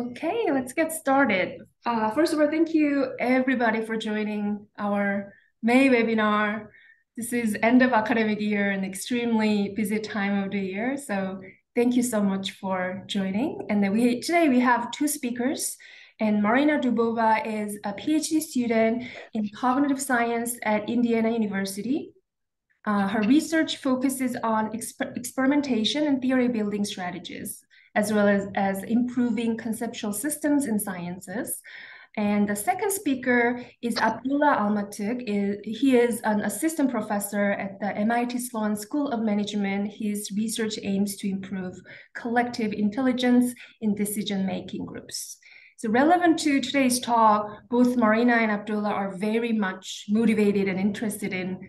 Okay, let's get started. Uh, first of all, thank you everybody for joining our May webinar. This is end of academic year and extremely busy time of the year. So thank you so much for joining. And then we today we have two speakers. And Marina Dubova is a PhD student in cognitive science at Indiana University. Uh, her research focuses on exper experimentation and theory building strategies as well as, as improving conceptual systems in sciences. And the second speaker is Abdullah Almaatouq. He is an assistant professor at the MIT Sloan School of Management. His research aims to improve collective intelligence in decision-making groups. So relevant to today's talk, both Marina and Abdullah are very much motivated and interested in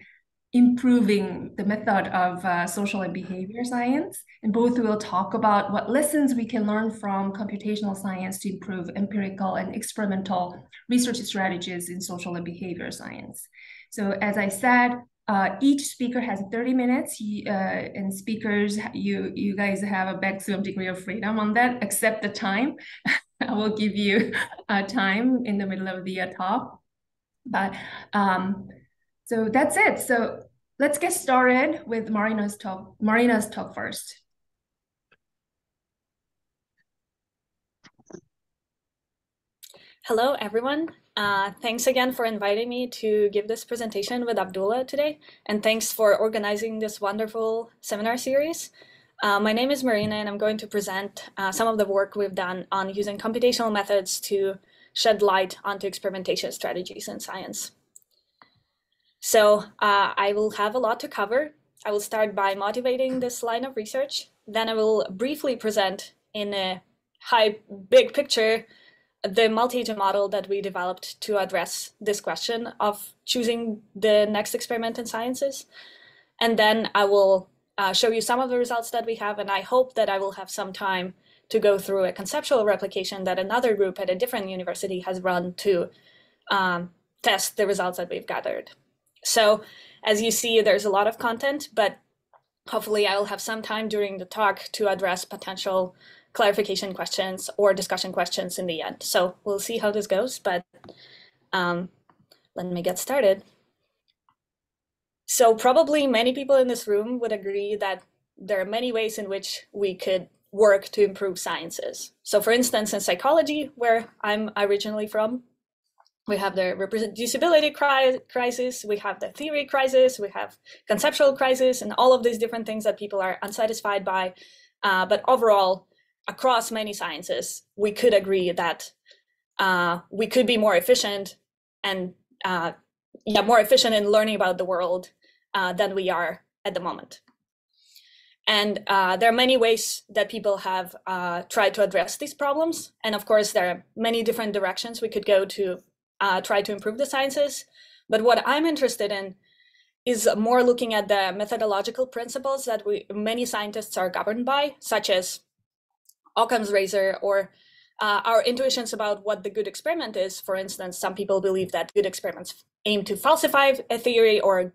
improving the method of uh, social and behavior science. And both will talk about what lessons we can learn from computational science to improve empirical and experimental research strategies in social and behavior science. So as I said, uh, each speaker has 30 minutes uh, and speakers, you, you guys have a maximum degree of freedom on that, except the time. I will give you uh, time in the middle of the uh, talk. But um, so that's it. So let's get started with Marina's talk. Marina's talk first. Hello, everyone. Uh, thanks again for inviting me to give this presentation with Abdullah today. And thanks for organizing this wonderful seminar series. Uh, my name is Marina, and I'm going to present uh, some of the work we've done on using computational methods to shed light onto experimentation strategies in science. So uh, I will have a lot to cover. I will start by motivating this line of research. Then I will briefly present in a high, big picture the multi-agent model that we developed to address this question of choosing the next experiment in sciences. And then I will uh, show you some of the results that we have, and I hope that I will have some time to go through a conceptual replication that another group at a different university has run to um, test the results that we've gathered. So as you see, there's a lot of content, but hopefully I will have some time during the talk to address potential clarification questions or discussion questions in the end. So we'll see how this goes, but um, let me get started. So probably many people in this room would agree that there are many ways in which we could work to improve sciences. So for instance, in psychology, where I'm originally from, we have the reproducibility cri crisis, we have the theory crisis, we have conceptual crisis, and all of these different things that people are unsatisfied by. Uh, but overall, across many sciences, we could agree that uh, we could be more efficient and uh, yeah, more efficient in learning about the world uh, than we are at the moment. And uh, there are many ways that people have uh, tried to address these problems. And of course, there are many different directions we could go to uh, try to improve the sciences. But what I'm interested in is more looking at the methodological principles that we many scientists are governed by, such as Occam's razor or uh, our intuitions about what the good experiment is. For instance, some people believe that good experiments aim to falsify a theory, or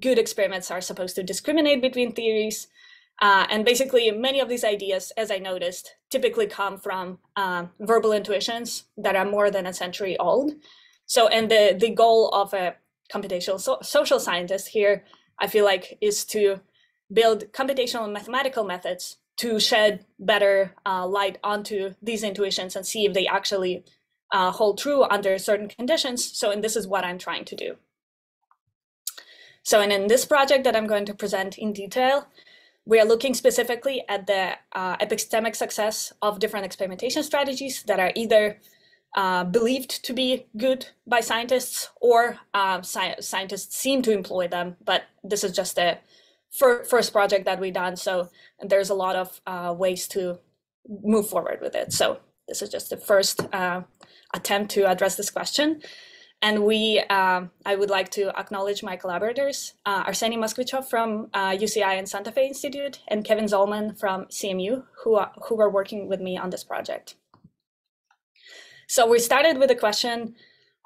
good experiments are supposed to discriminate between theories. Uh, and basically, many of these ideas, as I noticed, typically come from uh, verbal intuitions that are more than a century old. So, and the, the goal of a computational so social scientist here, I feel like, is to build computational mathematical methods to shed better uh, light onto these intuitions and see if they actually uh, hold true under certain conditions. So, and this is what I'm trying to do. So, and in this project that I'm going to present in detail, we are looking specifically at the uh, epistemic success of different experimentation strategies that are either uh, believed to be good by scientists, or uh, sci scientists seem to employ them. But this is just a fir first project that we've done, so there's a lot of uh, ways to move forward with it. So this is just the first uh, attempt to address this question. And we, um, I would like to acknowledge my collaborators, uh, Arseny Moskvichev from UCI and Santa Fe Institute, and Kevin Zollman from CMU, who, are, who are working with me on this project. So we started with the question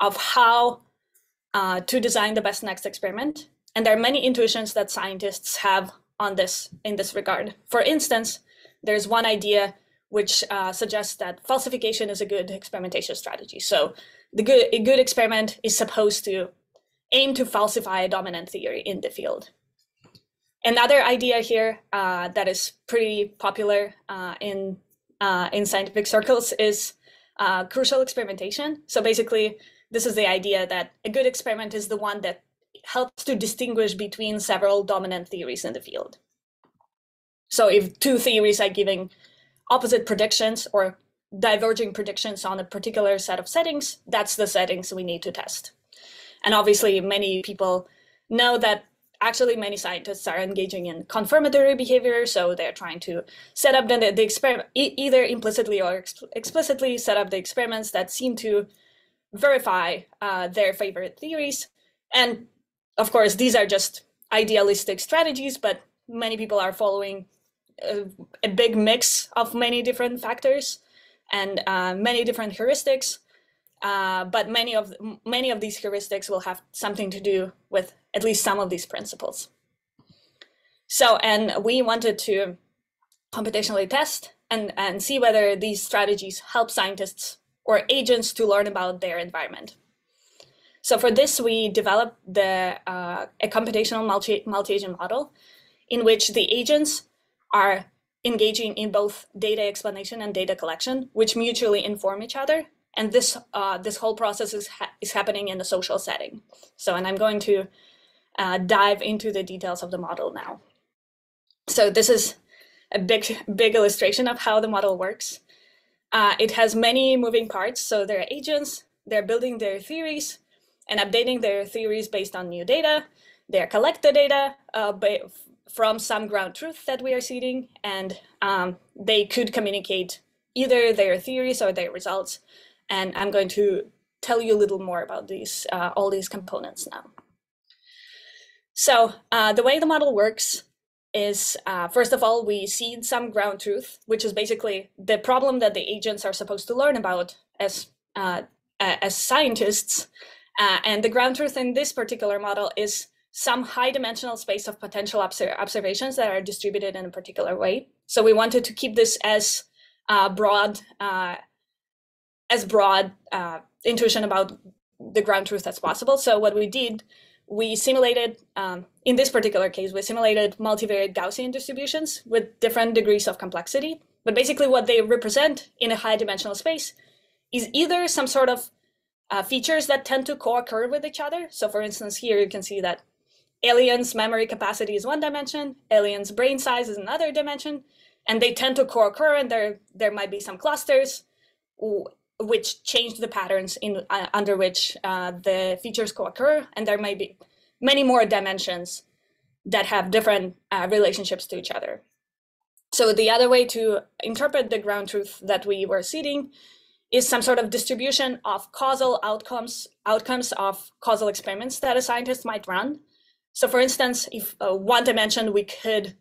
of how uh, to design the best next experiment. And there are many intuitions that scientists have on this in this regard. For instance, there's one idea which uh, suggests that falsification is a good experimentation strategy. So the good, a good experiment is supposed to aim to falsify a dominant theory in the field. Another idea here uh, that is pretty popular uh, in uh, in scientific circles is uh, crucial experimentation. So basically, this is the idea that a good experiment is the one that helps to distinguish between several dominant theories in the field. So if two theories are giving opposite predictions or diverging predictions on a particular set of settings, that's the settings we need to test. And obviously, many people know that actually many scientists are engaging in confirmatory behavior. So they're trying to set up the, the experiment, e either implicitly or ex explicitly set up the experiments that seem to verify uh, their favorite theories. And of course, these are just idealistic strategies, but many people are following a, a big mix of many different factors and uh, many different heuristics. Uh, but many of many of these heuristics will have something to do with at least some of these principles. So, and we wanted to computationally test and, and see whether these strategies help scientists or agents to learn about their environment. So for this, we developed the, uh, a computational multi, multi-agent model in which the agents are engaging in both data explanation and data collection, which mutually inform each other. And this, uh, this whole process is, ha is happening in a social setting. So, and I'm going to uh, dive into the details of the model now. So this is a big, big illustration of how the model works. Uh, it has many moving parts. So there are agents, they're building their theories and updating their theories based on new data. They collect the data uh, from some ground truth that we are seeding, and um, they could communicate either their theories or their results. And I'm going to tell you a little more about these, uh, all these components now. So uh, the way the model works is, uh, first of all, we seed some ground truth, which is basically the problem that the agents are supposed to learn about as, uh, as scientists. Uh, and the ground truth in this particular model is some high dimensional space of potential observations that are distributed in a particular way. So we wanted to keep this as uh, broad, uh, as broad intuition about the ground truth as possible. So what we did we simulated, um, in this particular case, we simulated multivariate Gaussian distributions with different degrees of complexity. But basically what they represent in a high dimensional space is either some sort of uh, features that tend to co-occur with each other. So for instance, here you can see that aliens' memory capacity is one dimension, aliens' brain size is another dimension, and they tend to co-occur and there, there might be some clusters which change the patterns in uh, under which uh, the features co-occur, and there may be many more dimensions that have different uh, relationships to each other. So the other way to interpret the ground truth that we were seeding is some sort of distribution of causal outcomes outcomes of causal experiments that a scientist might run. So for instance, if uh, one dimension we could,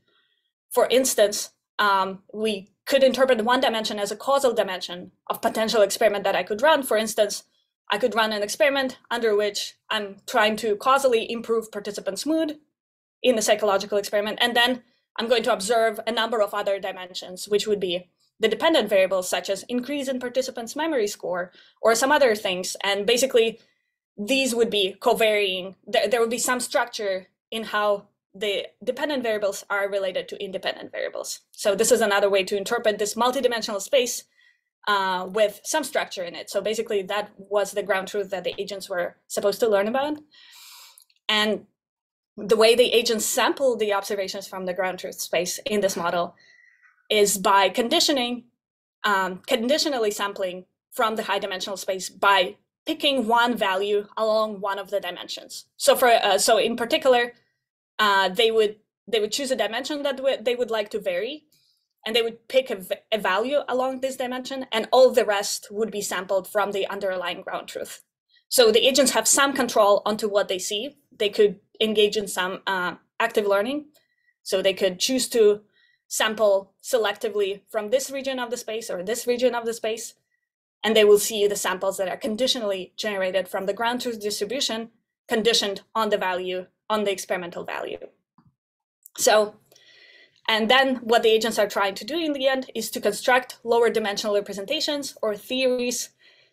for instance, um, we could interpret one dimension as a causal dimension of potential experiment that I could run. For instance, I could run an experiment under which I'm trying to causally improve participants' mood in the psychological experiment. And then I'm going to observe a number of other dimensions, which would be the dependent variables, such as increase in participants' memory score or some other things. And basically, these would be co-varying. There, there would be some structure in how the dependent variables are related to independent variables. So this is another way to interpret this multidimensional space uh, with some structure in it. So basically that was the ground truth that the agents were supposed to learn about. And the way the agents sample the observations from the ground truth space in this model is by conditioning, um, conditionally sampling from the high dimensional space by picking one value along one of the dimensions. So for uh, so in particular, uh, they would they would choose a dimension that they would like to vary and they would pick a, a value along this dimension and all the rest would be sampled from the underlying ground truth. So the agents have some control onto what they see. They could engage in some uh, active learning. So they could choose to sample selectively from this region of the space or this region of the space and they will see the samples that are conditionally generated from the ground truth distribution conditioned on the value on the experimental value. So And then what the agents are trying to do in the end is to construct lower dimensional representations or theories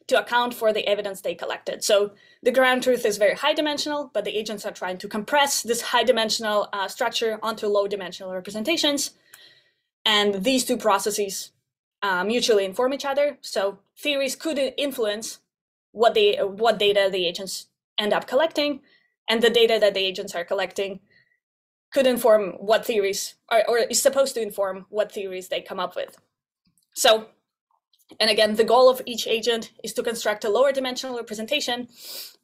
to account for the evidence they collected. So the ground truth is very high dimensional, but the agents are trying to compress this high dimensional uh, structure onto low dimensional representations. And these two processes uh, mutually inform each other. So theories could influence what they what data the agents end up collecting, and the data that the agents are collecting could inform what theories are, or is supposed to inform what theories they come up with. So and again, the goal of each agent is to construct a lower dimensional representation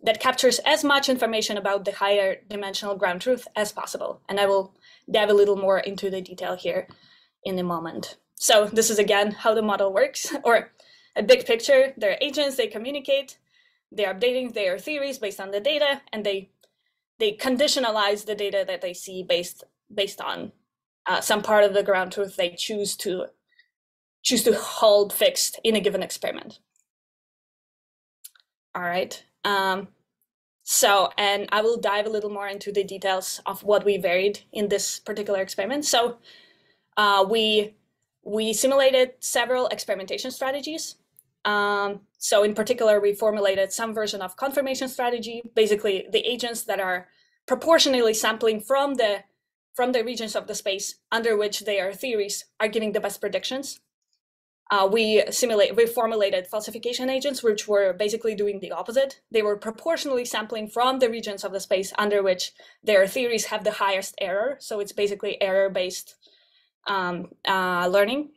that captures as much information about the higher dimensional ground truth as possible. And I will dive a little more into the detail here in a moment. So this is again how the model works, or a big picture. There are agents, they communicate, they're updating their theories based on the data, and they they conditionalize the data that they see based based on uh, some part of the ground truth they choose to choose to hold fixed in a given experiment. All right. Um, so, and I will dive a little more into the details of what we varied in this particular experiment. So, uh, we we simulated several experimentation strategies. Um, so, in particular, we formulated some version of confirmation strategy, basically the agents that are proportionally sampling from the from the regions of the space under which their theories are giving the best predictions. Uh, we simulate we formulated falsification agents which were basically doing the opposite. They were proportionally sampling from the regions of the space under which their theories have the highest error. So it's basically error based um, uh, learning.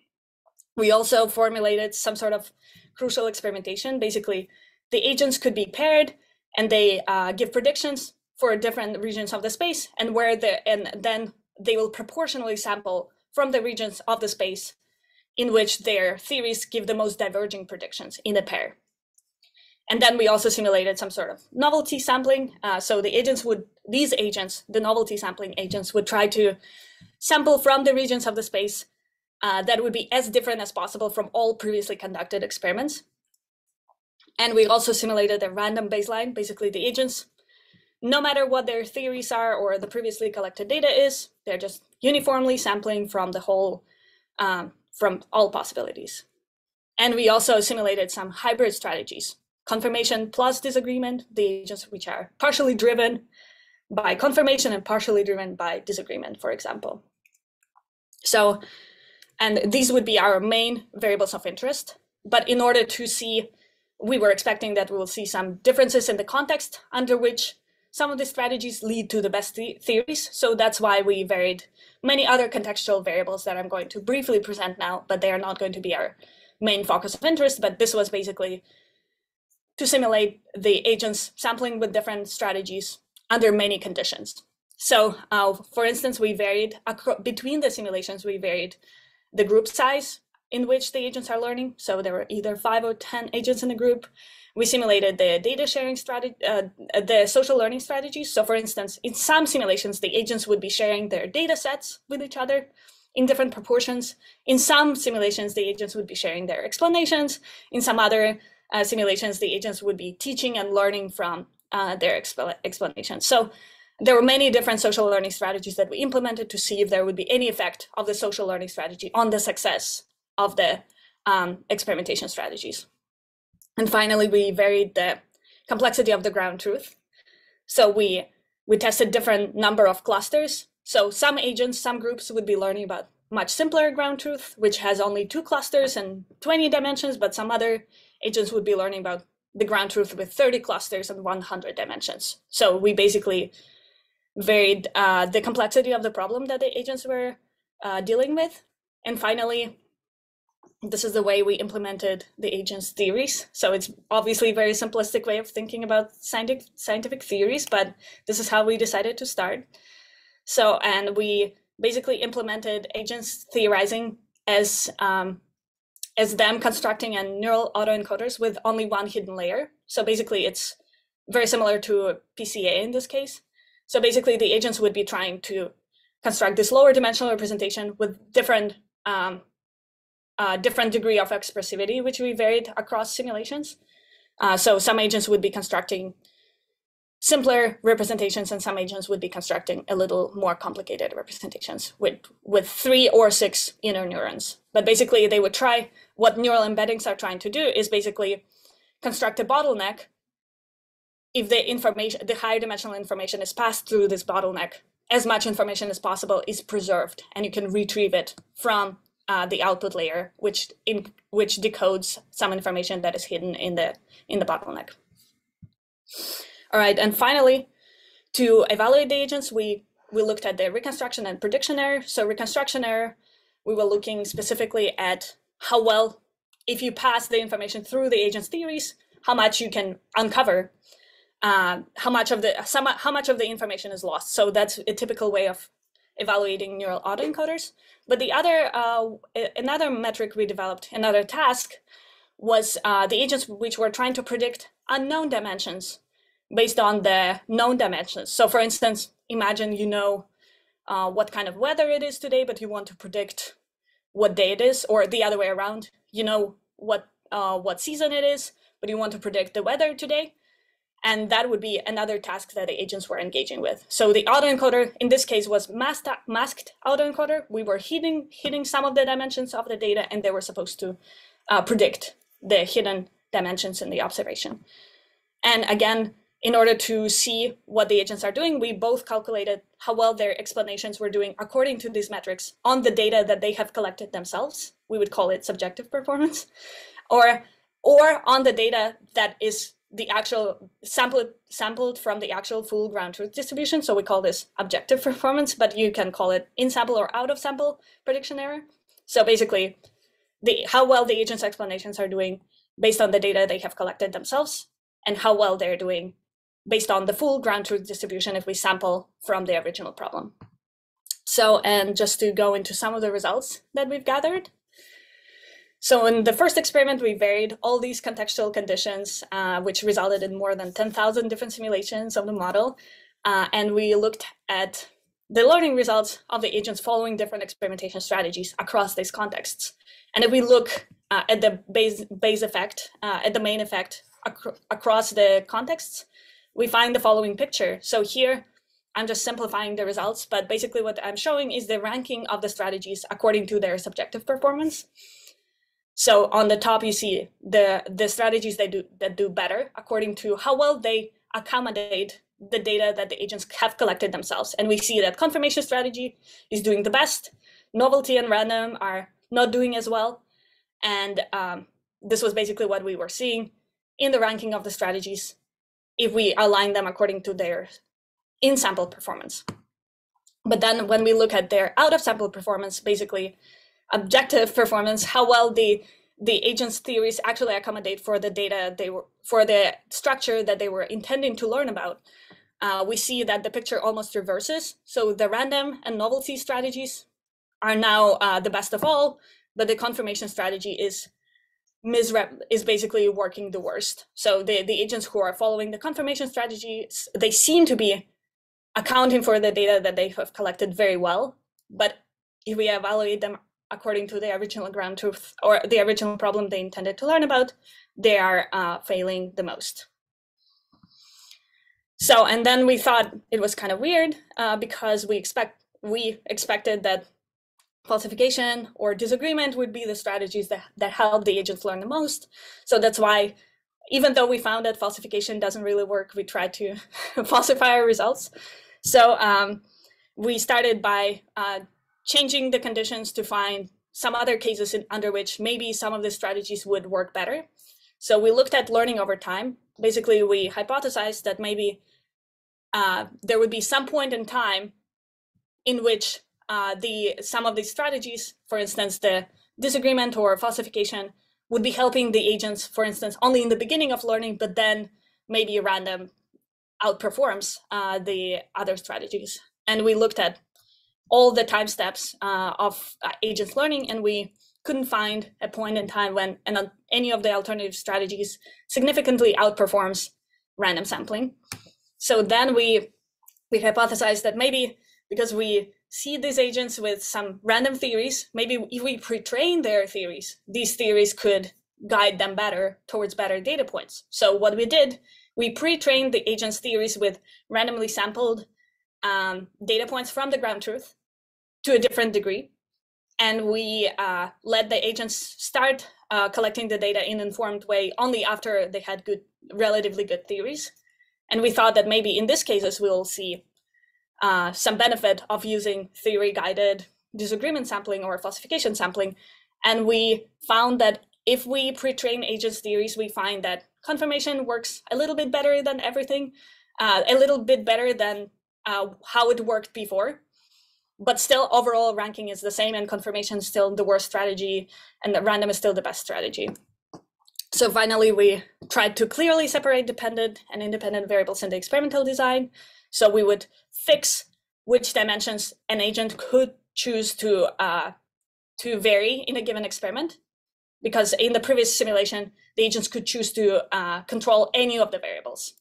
We also formulated some sort of crucial experimentation basically the agents could be paired and they uh, give predictions for different regions of the space and where the and then they will proportionally sample from the regions of the space in which their theories give the most diverging predictions in a pair. And then we also simulated some sort of novelty sampling. Uh, so the agents would, these agents, the novelty sampling agents, would try to sample from the regions of the space uh, that would be as different as possible from all previously conducted experiments. And we also simulated a random baseline. Basically, the agents, no matter what their theories are or the previously collected data is, they're just uniformly sampling from the whole um, from all possibilities. And we also simulated some hybrid strategies, confirmation plus disagreement, the agents which are partially driven by confirmation and partially driven by disagreement, for example. So, and these would be our main variables of interest. But in order to see, we were expecting that we will see some differences in the context under which some of the strategies lead to the best th theories. So that's why we varied many other contextual variables that I'm going to briefly present now, but they are not going to be our main focus of interest. But this was basically to simulate the agents sampling with different strategies under many conditions. So uh, for instance, we varied between the simulations, we varied the group size in which the agents are learning. So there were either five or 10 agents in a group we simulated the data sharing strategy, uh, the social learning strategies. So for instance, in some simulations, the agents would be sharing their data sets with each other in different proportions. In some simulations, the agents would be sharing their explanations. In some other uh, simulations, the agents would be teaching and learning from uh, their expl explanations. So there were many different social learning strategies that we implemented to see if there would be any effect of the social learning strategy on the success of the um, experimentation strategies. And finally, we varied the complexity of the ground truth. So we we tested different number of clusters. So some agents, some groups would be learning about much simpler ground truth, which has only two clusters and 20 dimensions, but some other agents would be learning about the ground truth with 30 clusters and 100 dimensions. So we basically varied uh, the complexity of the problem that the agents were uh, dealing with. And finally, this is the way we implemented the agent's theories. So it's obviously a very simplistic way of thinking about scientific scientific theories, but this is how we decided to start. So and we basically implemented agents theorizing as um, as them constructing a neural autoencoders with only one hidden layer. So basically, it's very similar to PCA in this case. So basically, the agents would be trying to construct this lower dimensional representation with different um, uh, different degree of expressivity, which we varied across simulations. Uh, so some agents would be constructing simpler representations and some agents would be constructing a little more complicated representations with, with three or six inner neurons. But basically they would try, what neural embeddings are trying to do is basically construct a bottleneck if the information, the higher dimensional information is passed through this bottleneck, as much information as possible is preserved and you can retrieve it from uh, the output layer, which in which decodes some information that is hidden in the in the bottleneck. All right, and finally, to evaluate the agents, we we looked at the reconstruction and prediction error. So reconstruction error, we were looking specifically at how well, if you pass the information through the agent's theories, how much you can uncover, uh, how much of the some, how much of the information is lost. So that's a typical way of evaluating neural autoencoders. But the other, uh, another metric we developed, another task, was uh, the agents which were trying to predict unknown dimensions based on the known dimensions. So for instance, imagine you know uh, what kind of weather it is today, but you want to predict what day it is, or the other way around. You know what uh, what season it is, but you want to predict the weather today. And that would be another task that the agents were engaging with. So the autoencoder in this case was masked, masked autoencoder. We were hiding, hiding some of the dimensions of the data and they were supposed to uh, predict the hidden dimensions in the observation. And again, in order to see what the agents are doing, we both calculated how well their explanations were doing according to these metrics on the data that they have collected themselves. We would call it subjective performance, or or on the data that is the actual sampled sampled from the actual full ground truth distribution. So we call this objective performance, but you can call it in sample or out of sample prediction error. So basically, the how well the agent's explanations are doing based on the data they have collected themselves, and how well they're doing based on the full ground truth distribution if we sample from the original problem. So, and just to go into some of the results that we've gathered. So in the first experiment, we varied all these contextual conditions, uh, which resulted in more than 10,000 different simulations of the model. Uh, and we looked at the learning results of the agents following different experimentation strategies across these contexts. And if we look uh, at the base, base effect, uh, at the main effect ac across the contexts, we find the following picture. So here, I'm just simplifying the results, but basically what I'm showing is the ranking of the strategies according to their subjective performance. So on the top, you see the, the strategies that do, that do better according to how well they accommodate the data that the agents have collected themselves. And we see that confirmation strategy is doing the best. Novelty and random are not doing as well. And um, this was basically what we were seeing in the ranking of the strategies if we align them according to their in-sample performance. But then when we look at their out-of-sample performance, basically objective performance, how well the the agent's theories actually accommodate for the data they were for the structure that they were intending to learn about. Uh, we see that the picture almost reverses. So the random and novelty strategies are now uh, the best of all, but the confirmation strategy is misrep is basically working the worst. So the, the agents who are following the confirmation strategies, they seem to be accounting for the data that they have collected very well. But if we evaluate them according to the original ground truth or the original problem they intended to learn about, they are uh, failing the most. So, and then we thought it was kind of weird uh, because we expect we expected that falsification or disagreement would be the strategies that, that help the agents learn the most. So that's why, even though we found that falsification doesn't really work, we tried to falsify our results. So um, we started by uh, changing the conditions to find some other cases in, under which maybe some of the strategies would work better. So we looked at learning over time. Basically, we hypothesized that maybe uh, there would be some point in time in which uh, the some of these strategies, for instance, the disagreement or falsification, would be helping the agents, for instance, only in the beginning of learning, but then maybe random outperforms uh, the other strategies. And we looked at all the time steps uh, of uh, agents learning, and we couldn't find a point in time when an, any of the alternative strategies significantly outperforms random sampling. So then we we hypothesized that maybe because we see these agents with some random theories. Maybe if we pre-train their theories, these theories could guide them better towards better data points. So what we did we pre-trained the agent's theories with randomly sampled um, data points from the ground truth to a different degree. And we uh, let the agents start uh, collecting the data in informed way only after they had good, relatively good theories. And we thought that maybe in this cases we'll see uh, some benefit of using theory-guided disagreement sampling or falsification sampling. And we found that if we pre-train agents theories, we find that confirmation works a little bit better than everything, uh, a little bit better than uh, how it worked before. But still, overall ranking is the same, and confirmation is still the worst strategy, and the random is still the best strategy. So finally, we tried to clearly separate dependent and independent variables in the experimental design. So we would fix which dimensions an agent could choose to uh, to vary in a given experiment because in the previous simulation, the agents could choose to uh, control any of the variables.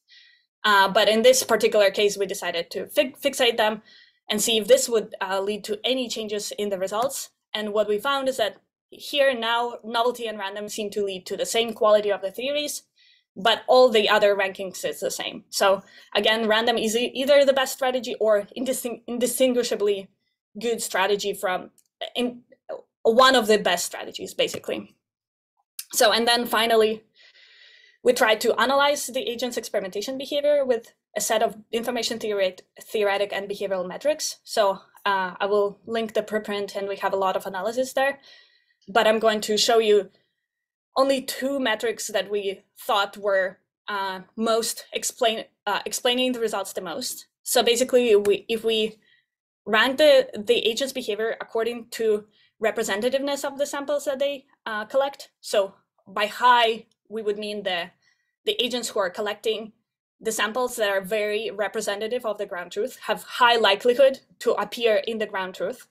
Uh, but in this particular case, we decided to fi fixate them and see if this would uh, lead to any changes in the results. And what we found is that here now novelty and random seem to lead to the same quality of the theories, but all the other rankings is the same. So again, random is either the best strategy or indistinguishably good strategy from in, one of the best strategies, basically. So, and then finally, we tried to analyze the agent's experimentation behavior with a set of information theoretic, theoretic and behavioral metrics. So uh, I will link the preprint and we have a lot of analysis there, but I'm going to show you only two metrics that we thought were uh, most explain, uh, explaining the results the most. So basically, we, if we rank the, the agent's behavior according to representativeness of the samples that they uh, collect. So by high, we would mean the, the agents who are collecting the samples that are very representative of the ground truth have high likelihood to appear in the ground truth.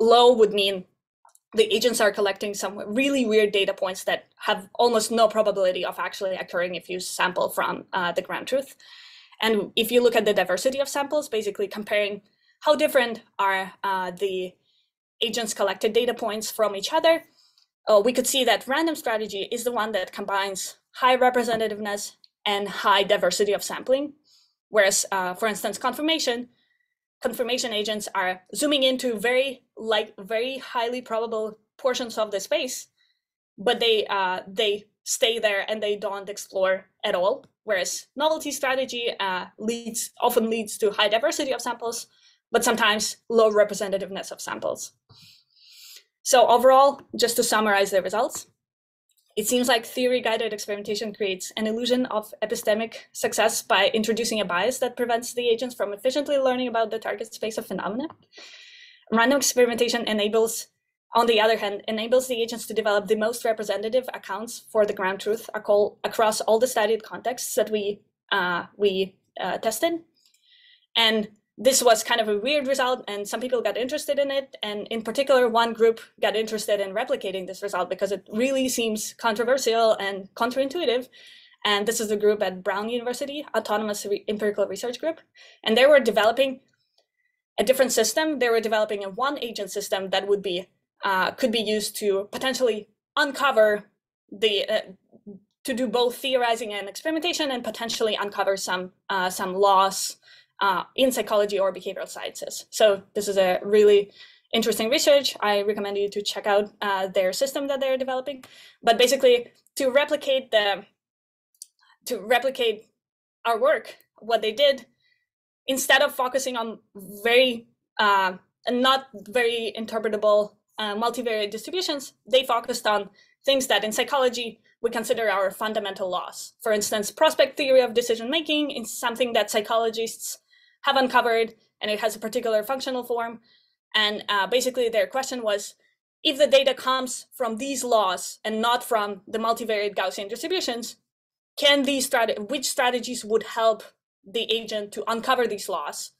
Low would mean the agents are collecting some really weird data points that have almost no probability of actually occurring if you sample from uh, the ground truth. And if you look at the diversity of samples, basically comparing how different are uh, the agents collected data points from each other, uh, we could see that random strategy is the one that combines high representativeness and high diversity of sampling. Whereas, uh, for instance, confirmation, confirmation agents are zooming into very like very highly probable portions of the space, but they uh, they stay there and they don't explore at all. Whereas novelty strategy uh, leads often leads to high diversity of samples, but sometimes low representativeness of samples. So overall, just to summarize the results, it seems like theory-guided experimentation creates an illusion of epistemic success by introducing a bias that prevents the agents from efficiently learning about the target space of phenomena. Random experimentation enables, on the other hand, enables the agents to develop the most representative accounts for the ground truth across all the studied contexts that we uh, we uh, tested. And this was kind of a weird result and some people got interested in it and in particular one group got interested in replicating this result because it really seems controversial and counterintuitive. And this is the group at brown university autonomous Re empirical research group. And they were developing a different system. They were developing a one agent system that would be uh, could be used to potentially uncover the uh, to do both theorizing and experimentation and potentially uncover some uh, some laws uh, in psychology or behavioral sciences. So this is a really interesting research. I recommend you to check out uh, their system that they're developing. But basically, to replicate the to replicate our work, what they did instead of focusing on very uh, not very interpretable uh, multivariate distributions, they focused on things that in psychology we consider our fundamental laws. For instance, prospect theory of decision making is something that psychologists have uncovered, and it has a particular functional form. And uh, basically, their question was if the data comes from these laws and not from the multivariate Gaussian distributions, can these strat- which strategies would help the agent to uncover these laws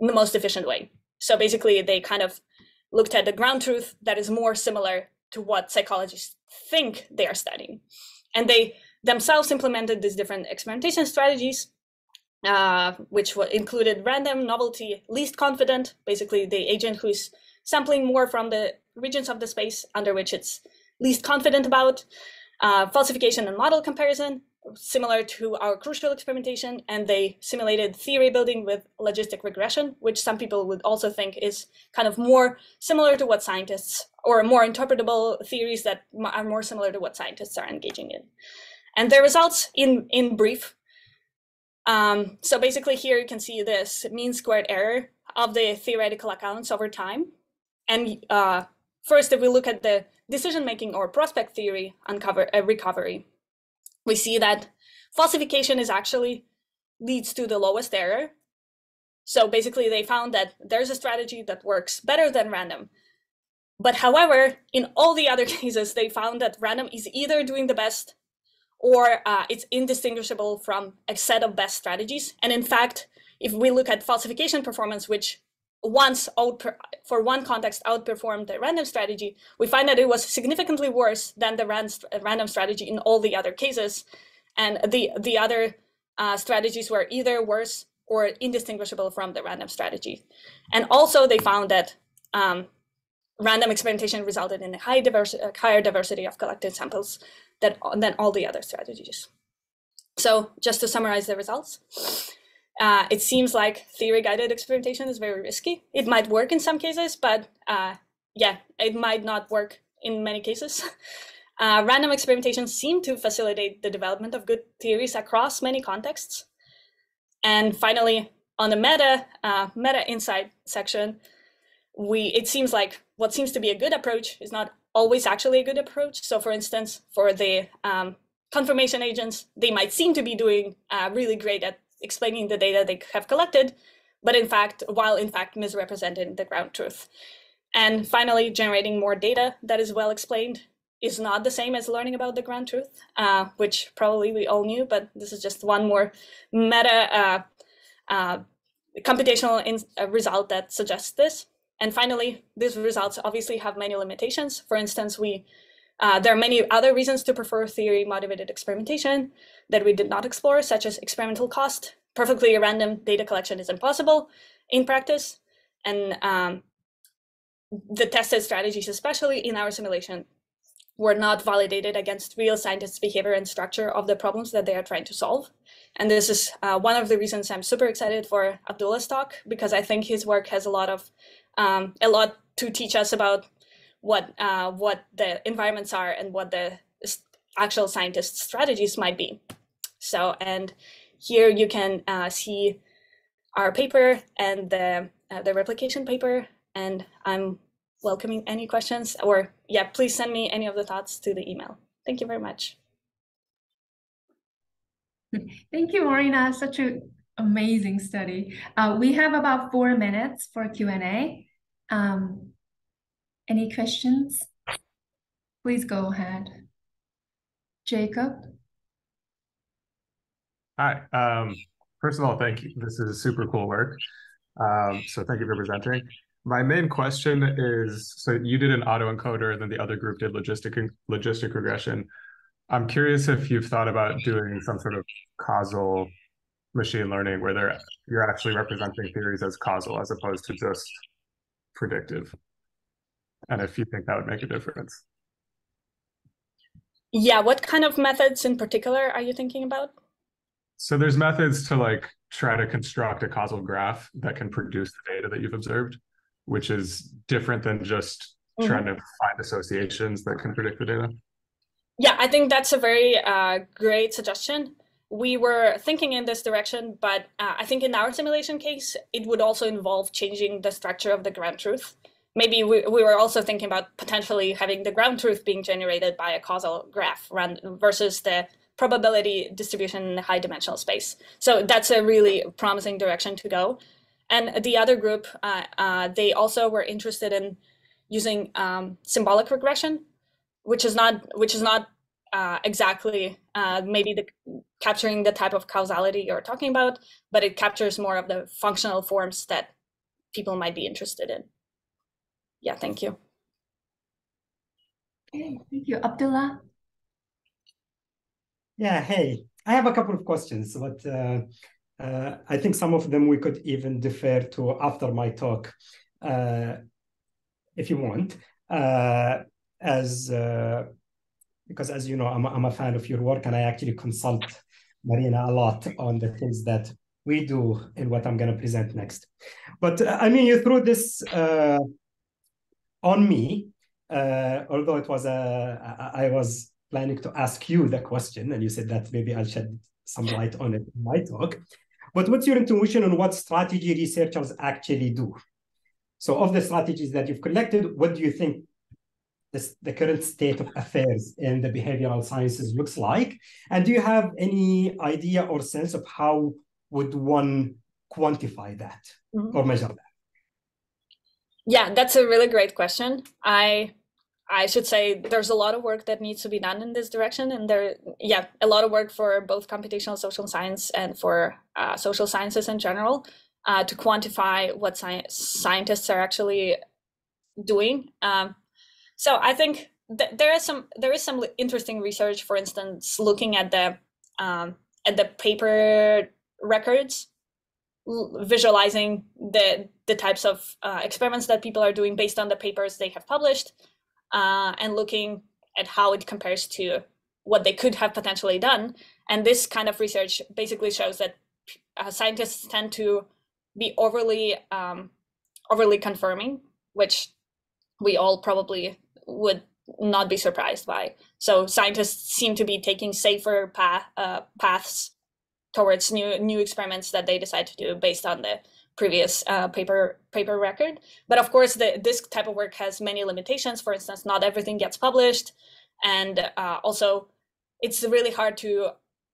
in the most efficient way? So basically, they kind of looked at the ground truth that is more similar to what psychologists think they are studying. And they themselves implemented these different experimentation strategies uh, which included random, novelty, least confident, basically the agent who's sampling more from the regions of the space under which it's least confident about, uh, falsification and model comparison, similar to our crucial experimentation, and they simulated theory building with logistic regression, which some people would also think is kind of more similar to what scientists, or more interpretable theories that are more similar to what scientists are engaging in. And their results in, in brief. Um, so basically here you can see this mean squared error of the theoretical accounts over time. And uh, first, if we look at the decision-making or prospect theory uncover, uh, recovery, we see that falsification is actually leads to the lowest error. So basically they found that there's a strategy that works better than random. But however, in all the other cases, they found that random is either doing the best or uh, it's indistinguishable from a set of best strategies. And in fact, if we look at falsification performance, which once for one context outperformed the random strategy, we find that it was significantly worse than the ran random strategy in all the other cases. And the, the other uh, strategies were either worse or indistinguishable from the random strategy. And also they found that um, random experimentation resulted in a high diversi higher diversity of collected samples than, than all the other strategies. So just to summarize the results, uh, it seems like theory-guided experimentation is very risky. It might work in some cases, but uh, yeah, it might not work in many cases. Uh, random experimentation seem to facilitate the development of good theories across many contexts. And finally, on the meta uh, meta insight section, we it seems like what seems to be a good approach is not always actually a good approach. So, for instance, for the um, confirmation agents, they might seem to be doing uh, really great at explaining the data they have collected, but in fact, while in fact misrepresenting the ground truth. And finally, generating more data that is well explained is not the same as learning about the ground truth, uh, which probably we all knew, but this is just one more meta uh, uh, computational in, uh, result that suggests this. And finally, these results obviously have many limitations. For instance, we uh, there are many other reasons to prefer theory-motivated experimentation that we did not explore, such as experimental cost. Perfectly random data collection is impossible in practice. And um, the tested strategies, especially in our simulation, were not validated against real scientists' behavior and structure of the problems that they are trying to solve. And this is uh, one of the reasons I'm super excited for Abdullah's talk, because I think his work has a lot of um, a lot to teach us about what uh, what the environments are and what the actual scientists' strategies might be. So, and here you can uh, see our paper and the uh, the replication paper, and I'm welcoming any questions or yeah, please send me any of the thoughts to the email. Thank you very much. Thank you, Marina. Such an amazing study. Uh, we have about four minutes for Q&A. Um, any questions? Please go ahead. Jacob? Hi. Um, first of all, thank you. This is super cool work. Um, so thank you for presenting. My main question is, so you did an autoencoder, and then the other group did logistic logistic regression. I'm curious if you've thought about doing some sort of causal machine learning where they're you're actually representing theories as causal as opposed to just predictive. And if you think that would make a difference. Yeah, what kind of methods in particular are you thinking about? So there's methods to like try to construct a causal graph that can produce the data that you've observed which is different than just mm-hmm. trying to find associations that can predict the data. Yeah, I think that's a very uh, great suggestion. We were thinking in this direction, but uh, I think in our simulation case, it would also involve changing the structure of the ground truth. Maybe we, we were also thinking about potentially having the ground truth being generated by a causal graph run, versus the probability distribution in a high dimensional space. So that's a really promising direction to go. And the other group, uh, uh, they also were interested in using um, symbolic regression, which is not which is not uh, exactly uh, maybe the, capturing the type of causality you're talking about, but it captures more of the functional forms that people might be interested in. Yeah, thank you. Okay, thank you. Abdullah? Yeah, hey, I have a couple of questions, but uh, uh, I think some of them we could even defer to after my talk, uh, if you want. Uh, as uh, because as you know, I'm, I'm a fan of your work and I actually consult Marina a lot on the things that we do in what I'm going to present next. But uh, I mean, you threw this uh, on me, uh, although it was a, I was planning to ask you the question, and you said that maybe I'll shed some light on it in my talk. But what's your intuition on what strategy researchers actually do? So, of the strategies that you've collected, what do you think this, the current state of affairs in the behavioral sciences looks like? And do you have any idea or sense of how would one quantify that mm-hmm. or measure that? Yeah, that's a really great question. I I should say there's a lot of work that needs to be done in this direction, and there, yeah, a lot of work for both computational social science and for uh, social sciences in general uh, to quantify what sci- scientists are actually doing. Um, so I think th- there is some there is some interesting research, for instance, looking at the um, at the paper records, visualizing the the types of uh, experiments that people are doing based on the papers they have published, uh, and looking at how it compares to what they could have potentially done. And this kind of research basically shows that uh, scientists tend to be overly um, overly confirming, which we all probably would not be surprised by. So scientists seem to be taking safer path, uh, paths towards new new experiments that they decide to do based on the previous uh, paper paper record. But of course, the, this type of work has many limitations. For instance, not everything gets published, and uh, also it's really hard to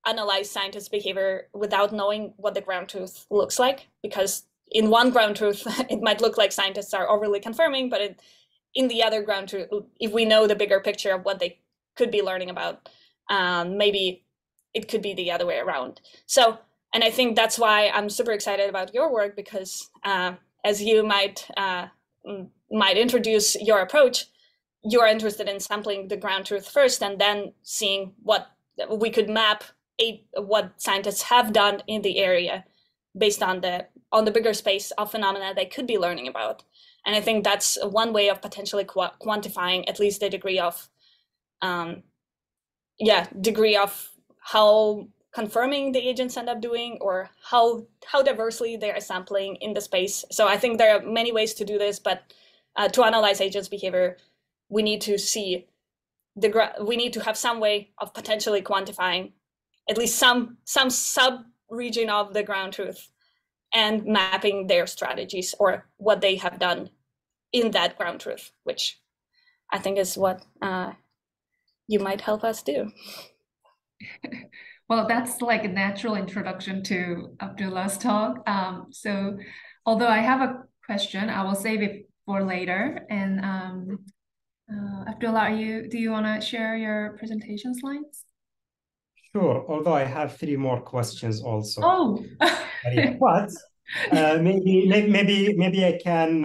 analyze scientists' behavior without knowing what the ground truth looks like. Because in one ground truth, it might look like scientists are overly confirming, but it, in the other ground truth, if we know the bigger picture of what they could be learning about, um, maybe it could be the other way around. So, and I think that's why I'm super excited about your work because uh, as you might uh, might introduce your approach, you are interested in sampling the ground truth first and then seeing what we could map what scientists have done in the area based on the on the bigger space of phenomena they could be learning about. And I think that's one way of potentially qu- quantifying at least the degree of, um, yeah, degree of how confirming the agents end up doing or how how diversely they are sampling in the space. So I think there are many ways to do this, but uh, to analyze agents' behavior, we need to see the we need to have some way of potentially quantifying at least some some sub region of the ground truth and mapping their strategies or what they have done in that ground truth, which I think is what uh, you might help us do. well, that's like a natural introduction to Abdullah's talk. Um, so, although I have a question, I will save it for later. And um, uh, Abdullah, are you do you want to share your presentation slides? Sure. Although I have three more questions also. Oh, but uh, maybe maybe maybe I can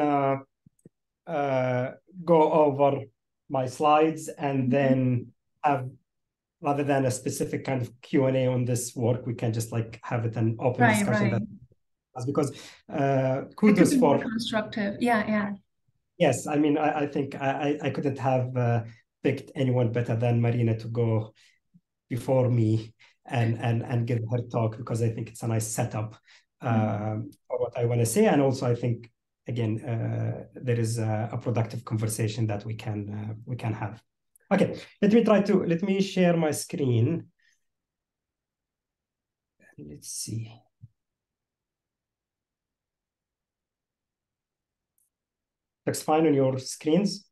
uh, go over my slides and mm-hmm. then have rather than a specific kind of q&a on this work we can just like have it an open right, discussion right. That, because uh kudos for constructive yeah yeah yes i mean i, I think i i couldn't have uh, picked anyone better than marina to go before me and and and give her talk because i think it's a nice setup uh, mm-hmm. for what i want to say and also i think again uh, there is a, a, productive conversation that we can uh, we can have Okay, let me try to, let me share my screen. Let's see. Looks fine on your screens?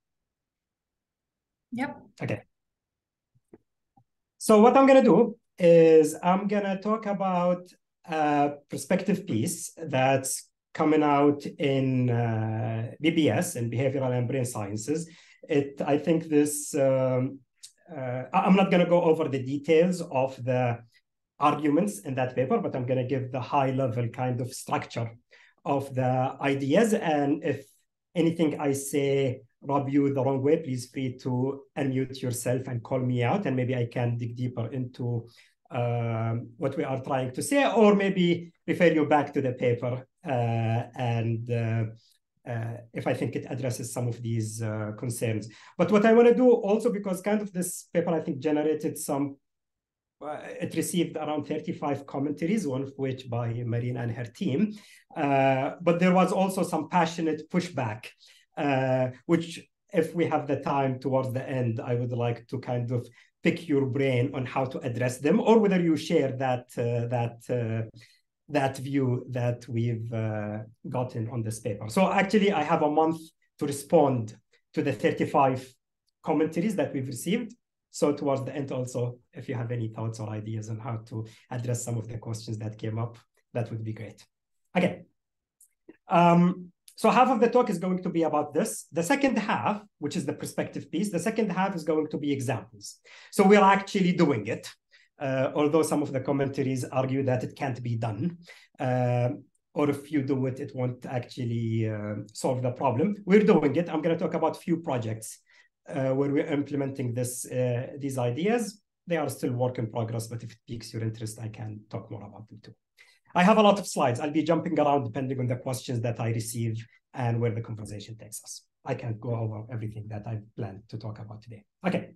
Yep. Okay. So what I'm going to do is I'm going to talk about a perspective piece that's coming out in uh, BBS, in Behavioral and Brain Sciences, it i think this um, uh, i'm not going to go over the details of the arguments in that paper but i'm going to give the high level kind of structure of the ideas. And if anything i say rub you the wrong way please free to unmute yourself and call me out and maybe i can dig deeper into uh, what we are trying to say or maybe refer you back to the paper and uh, uh, if I think it addresses some of these uh, concerns. But what I want to do also, because kind of this paper, I think, generated some, uh, it received around 35 commentaries, one of which by Marina and her team. Uh, but there was also some passionate pushback, uh, which if we have the time towards the end, I would like to kind of pick your brain on how to address them or whether you share that, uh, that that view that we've uh, gotten on this paper. So actually, I have a month to respond to the 35 commentaries that we've received. So towards the end also, if you have any thoughts or ideas on how to address some of the questions that came up, that would be great. Okay. Um, so half of the talk is going to be about this. The second half, which is the perspective piece, the second half is going to be examples. So we're actually doing it uh, although some of the commentaries argue that it can't be done. Uh, or if you do it, it won't actually uh, solve the problem. We're doing it. I'm going to talk about a few projects uh, where we're implementing this uh, these ideas. They are still work in progress, but if it piques your interest, I can talk more about them too. I have a lot of slides. I'll be jumping around depending on the questions that I receive and where the conversation takes us. I can't go over everything that I planned to talk about today. Okay.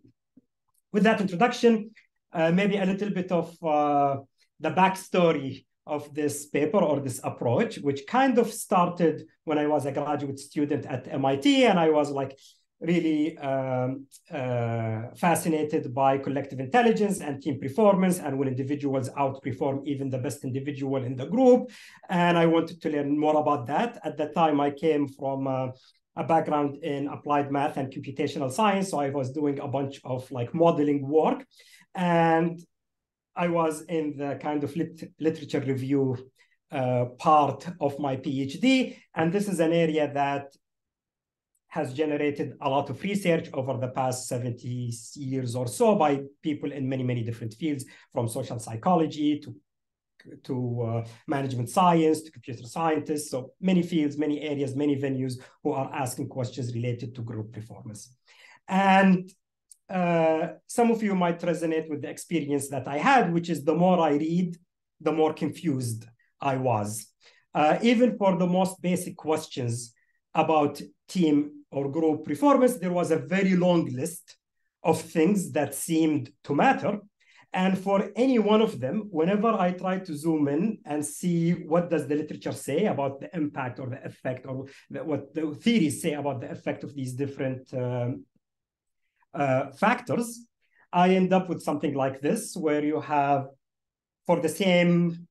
With that introduction, uh, maybe a little bit of uh, the backstory of this paper or this approach, which kind of started when I was a graduate student at MIT, and I was like really um, uh, fascinated by collective intelligence and team performance, and when individuals outperform even the best individual in the group. And I wanted to learn more about that. At that time, I came from uh, a background in applied math and computational science, so I was doing a bunch of like modeling work. And I was in the kind of lit literature review uh, part of my PhD. And this is an area that has generated a lot of research over the past 70 years or so by people in many, many different fields, from social psychology to to uh, management science, to computer scientists. So many fields, many areas, many venues who are asking questions related to group performance. And uh, some of you might resonate with the experience that I had, which is the more I read, the more confused I was. Uh, even for the most basic questions about team or group performance, there was a very long list of things that seemed to matter. And for any one of them, whenever I try to zoom in and see what does the literature say about the impact or the effect or the, what the theories say about the effect of these different um, uh, factors, I end up with something like this, where you have for the same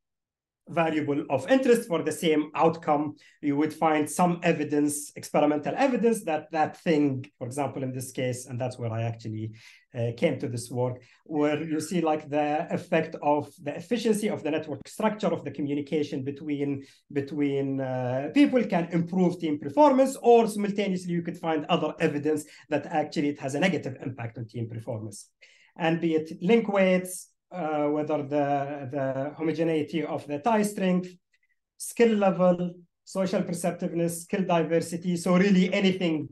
variable of interest for the same outcome, you would find some evidence, experimental evidence that that thing, for example, in this case, and that's where I actually uh, came to this work, where you see like the effect of the efficiency of the network structure of the communication between between uh, people can improve team performance, or simultaneously you could find other evidence that actually it has a negative impact on team performance. And be it link weights, uh, whether the, the homogeneity of the tie strength, skill level, social perceptiveness, skill diversity. So really anything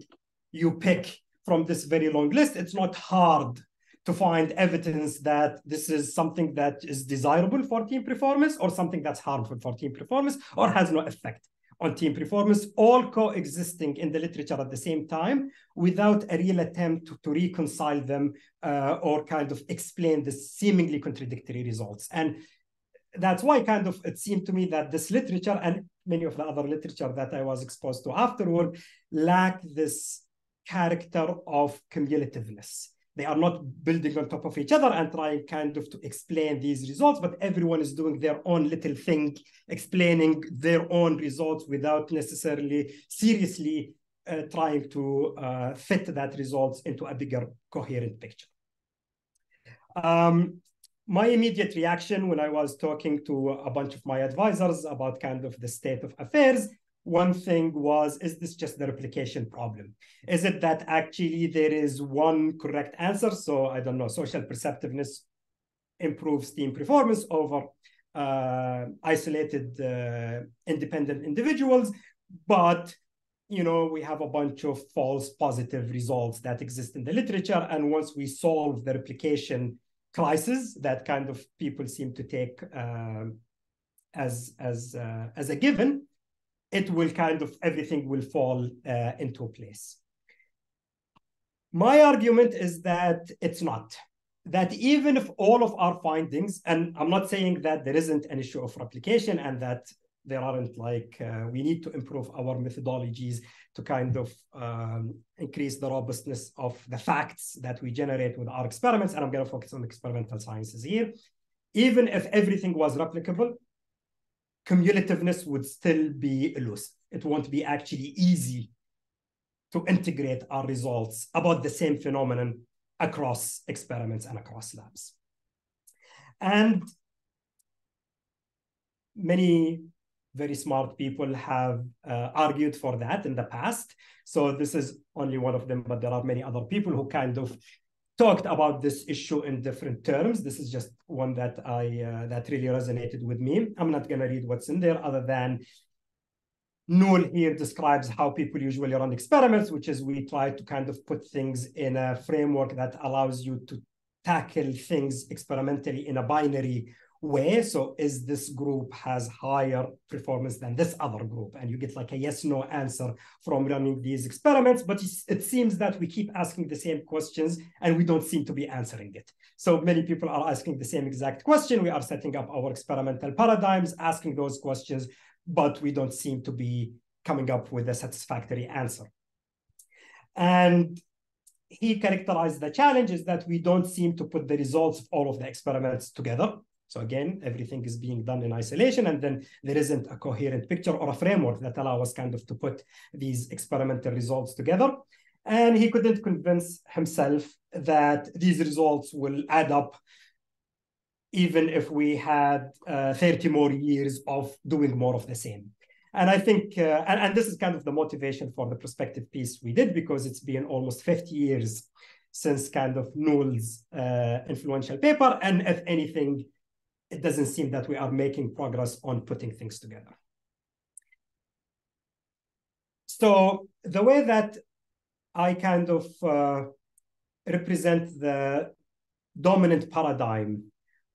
you pick from this very long list, it's not hard to find evidence that this is something that is desirable for team performance or something that's harmful for team performance or has no effect on team performance, all coexisting in the literature at the same time without a real attempt to, to reconcile them uh, or kind of explain the seemingly contradictory results. And that's why kind of it seemed to me that this literature and many of the other literature that I was exposed to afterward lack this character of cumulativeness. They are not building on top of each other and trying kind of to explain these results, but everyone is doing their own little thing, explaining their own results without necessarily seriously uh, trying to uh, fit that results into a bigger coherent picture. Um, my immediate reaction when I was talking to a bunch of my advisors about kind of the state of affairs one thing was, is this just the replication problem? Is it that actually there is one correct answer? So I don't know, social perceptiveness improves team performance over uh, isolated uh, independent individuals, but you know we have a bunch of false positive results that exist in the literature, and once we solve the replication crisis that kind of people seem to take uh, as as uh, as a given, it will kind of everything will fall uh, into place. My argument is that it's not. That even if all of our findings, and I'm not saying that there isn't an issue of replication and that there aren't like uh, we need to improve our methodologies to kind of um, increase the robustness of the facts that we generate with our experiments and i'm going to focus on experimental sciences here even if everything was replicable cumulativeness would still be elusive it won't be actually easy to integrate our results about the same phenomenon across experiments and across labs and many very smart people have uh, argued for that in the past. So this is only one of them, but there are many other people who kind of talked about this issue in different terms. This is just one that I uh, that really resonated with me. I'm not going to read what's in there other than Newell here describes how people usually run experiments, which is we try to kind of put things in a framework that allows you to tackle things experimentally in a binary way. So is this group has higher performance than this other group? And you get like a yes, no answer from running these experiments. But it seems that we keep asking the same questions and we don't seem to be answering it. So many people are asking the same exact question. We are setting up our experimental paradigms, asking those questions, but we don't seem to be coming up with a satisfactory answer. And he characterized the challenge is that we don't seem to put the results of all of the experiments together. So again, everything is being done in isolation, and then there isn't a coherent picture or a framework that allows us kind of to put these experimental results together. And he couldn't convince himself that these results will add up even if we had uh, 30 more years of doing more of the same. And I think, uh, and, and, this is kind of the motivation for the prospective piece we did because it's been almost 50 years since kind of Newell's uh, influential paper. And if anything, it doesn't seem that we are making progress on putting things together. So the way that I kind of uh, represent the dominant paradigm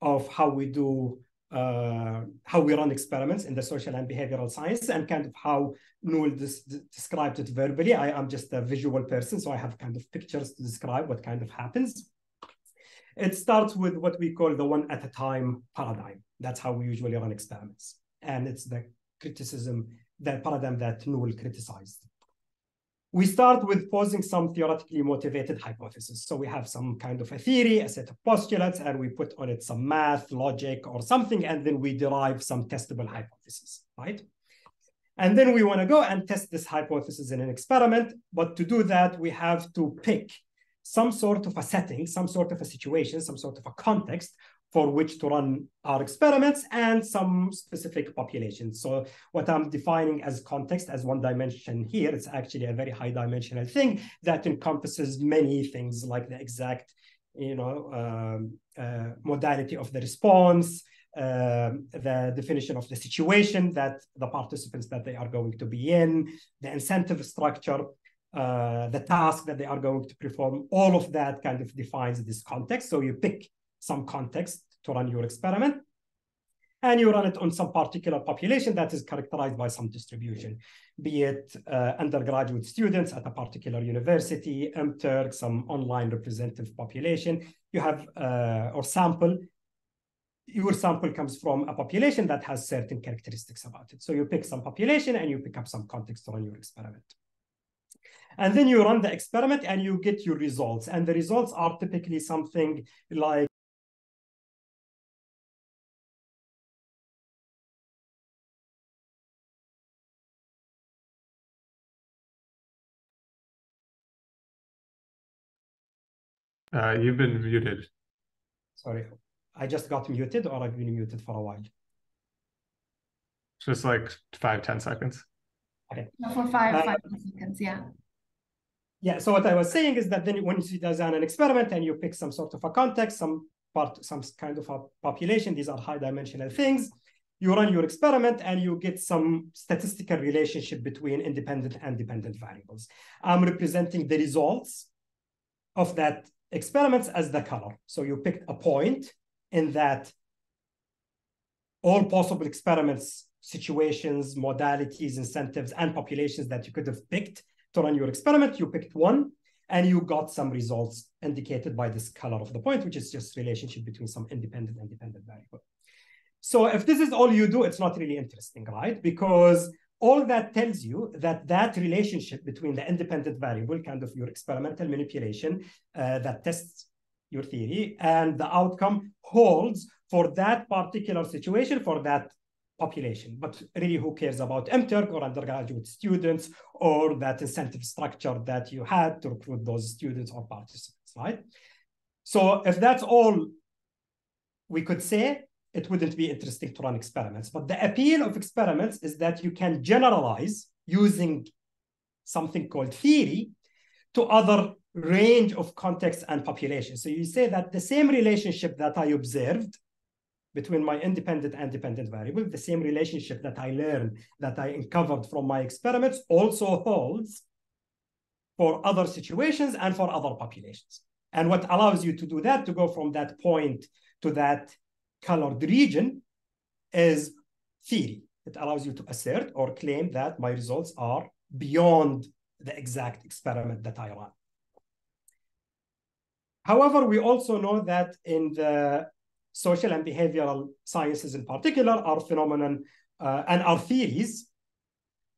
of how we do uh, how we run experiments in the social and behavioral science and kind of how Newell described it verbally. I am just a visual person, so I have kind of pictures to describe what kind of happens. It starts with what we call the one at a time paradigm. That's how we usually run experiments. And it's the criticism, the paradigm that Newell criticized. We start with posing some theoretically motivated hypothesis. So we have some kind of a theory, a set of postulates, and we put on it some math, logic, or something, and then we derive some testable hypothesis, right? And then we want to go and test this hypothesis in an experiment. But to do that, we have to pick some sort of a setting, some sort of a situation, some sort of a context for which to run our experiments and some specific populations. So what I'm defining as context as one dimension here, it's actually a very high dimensional thing that encompasses many things like the exact you know, um, uh, modality of the response, uh, the definition of the situation that the participants that they are going to be in, the incentive structure, uh, the task that they are going to perform, all of that kind of defines this context. So you pick some context to run your experiment and you run it on some particular population that is characterized by some distribution, be it uh, undergraduate students at a particular university, MTurk, some online representative population. You have, uh, or sample, your sample comes from a population that has certain characteristics about it. So you pick some population and you pick up some context to run your experiment. And then you run the experiment and you get your results. And the results are typically something like Uh, you've been muted. Sorry, I just got muted or I've been muted for a while. Just like five, ten seconds. Okay. for five, uh, five seconds, yeah. Yeah, so what I was saying is that then when you design an experiment and you pick some sort of a context, some part, some kind of a population, these are high dimensional things, you run your experiment and you get some statistical relationship between independent and dependent variables. I'm representing the results of that experiments as the color. So you picked a point in that all possible experiments situations, modalities, incentives, and populations that you could have picked to run your experiment. You picked one, and you got some results indicated by this color of the point, which is just relationship between some independent and dependent variable. So if this is all you do, it's not really interesting, right? Because all that tells you that that relationship between the independent variable, kind of your experimental manipulation uh, that tests your theory, and the outcome holds for that particular situation, for that population. But really, who cares about MTurk or undergraduate students or that incentive structure that you had to recruit those students or participants, right? So if that's all we could say, it wouldn't be interesting to run experiments. But the appeal of experiments is that you can generalize using something called theory to other range of contexts and populations. So you say that the same relationship that I observed between my independent and dependent variable, the same relationship that I learned, that I uncovered from my experiments also holds for other situations and for other populations. And what allows you to do that, to go from that point to that colored region, is theory. It allows you to assert or claim that my results are beyond the exact experiment that I run. However, we also know that in the social and behavioral sciences in particular, our phenomenon uh, and our theories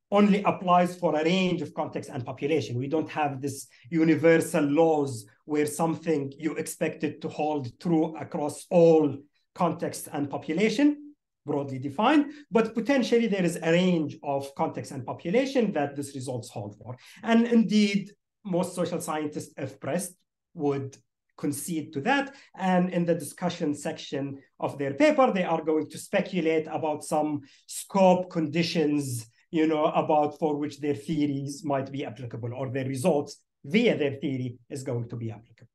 only applies for a range of context and population. We don't have this universal laws where something you expect it to hold true across all context and population, broadly defined, but potentially there is a range of context and population that this results hold for. And indeed, most social scientists, if pressed, would concede to that. And in the discussion section of their paper, they are going to speculate about some scope conditions, you know, about for which their theories might be applicable or their results via their theory is going to be applicable.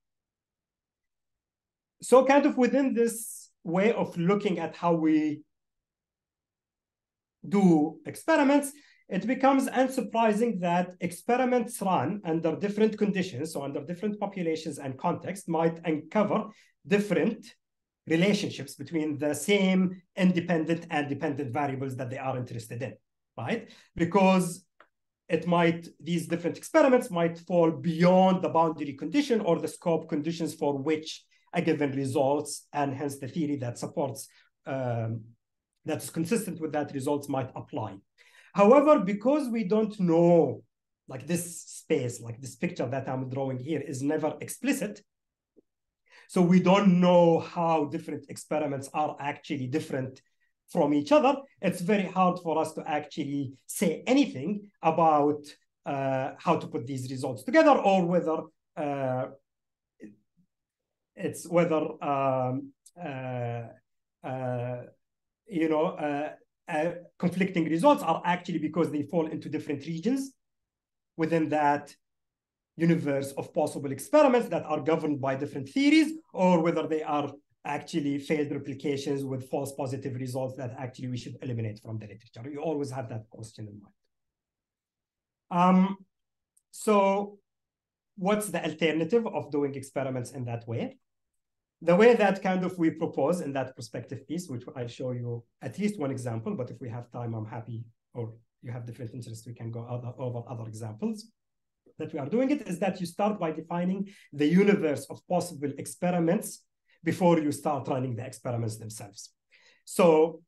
So kind of within this way of looking at how we do experiments, it becomes unsurprising that experiments run under different conditions, so under different populations and contexts, might uncover different relationships between the same independent and dependent variables that they are interested in, right? Because it might, these different experiments might fall beyond the boundary condition or the scope conditions for which a given results, and hence the theory that supports, um, that is consistent with that results might apply. However, because we don't know, like this space, like this picture that I'm drawing here is never explicit. So we don't know how different experiments are actually different from each other. It's very hard for us to actually say anything about uh, how to put these results together or whether uh, it's whether um, uh, uh you know uh, conflicting results are actually because they fall into different regions within that universe of possible experiments that are governed by different theories, or whether they are actually failed replications with false positive results that actually we should eliminate from the literature. You always have that question in mind. Um, so what's the alternative of doing experiments in that way? The way that kind of we propose in that perspective piece, which I show you at least one example, but if we have time, I'm happy, or you have different interests, we can go other, over other examples that we are doing it, is that you start by defining the universe of possible experiments before you start running the experiments themselves. So,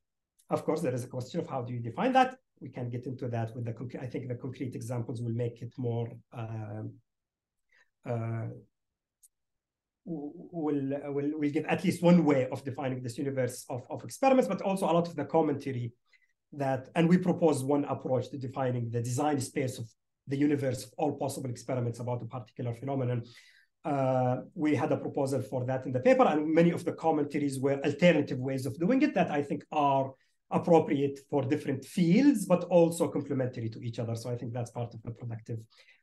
of course, there is a question of how do you define that? We can get into that with the I think the concrete examples will make it more uh, uh, will will will give at least one way of defining this universe of, of experiments, but also a lot of the commentary that, and we propose one approach to defining the design space of the universe of all possible experiments about a particular phenomenon. Uh, we had a proposal for that in the paper, and many of the commentaries were alternative ways of doing it that I think are appropriate for different fields, but also complementary to each other. So I think that's part of the productive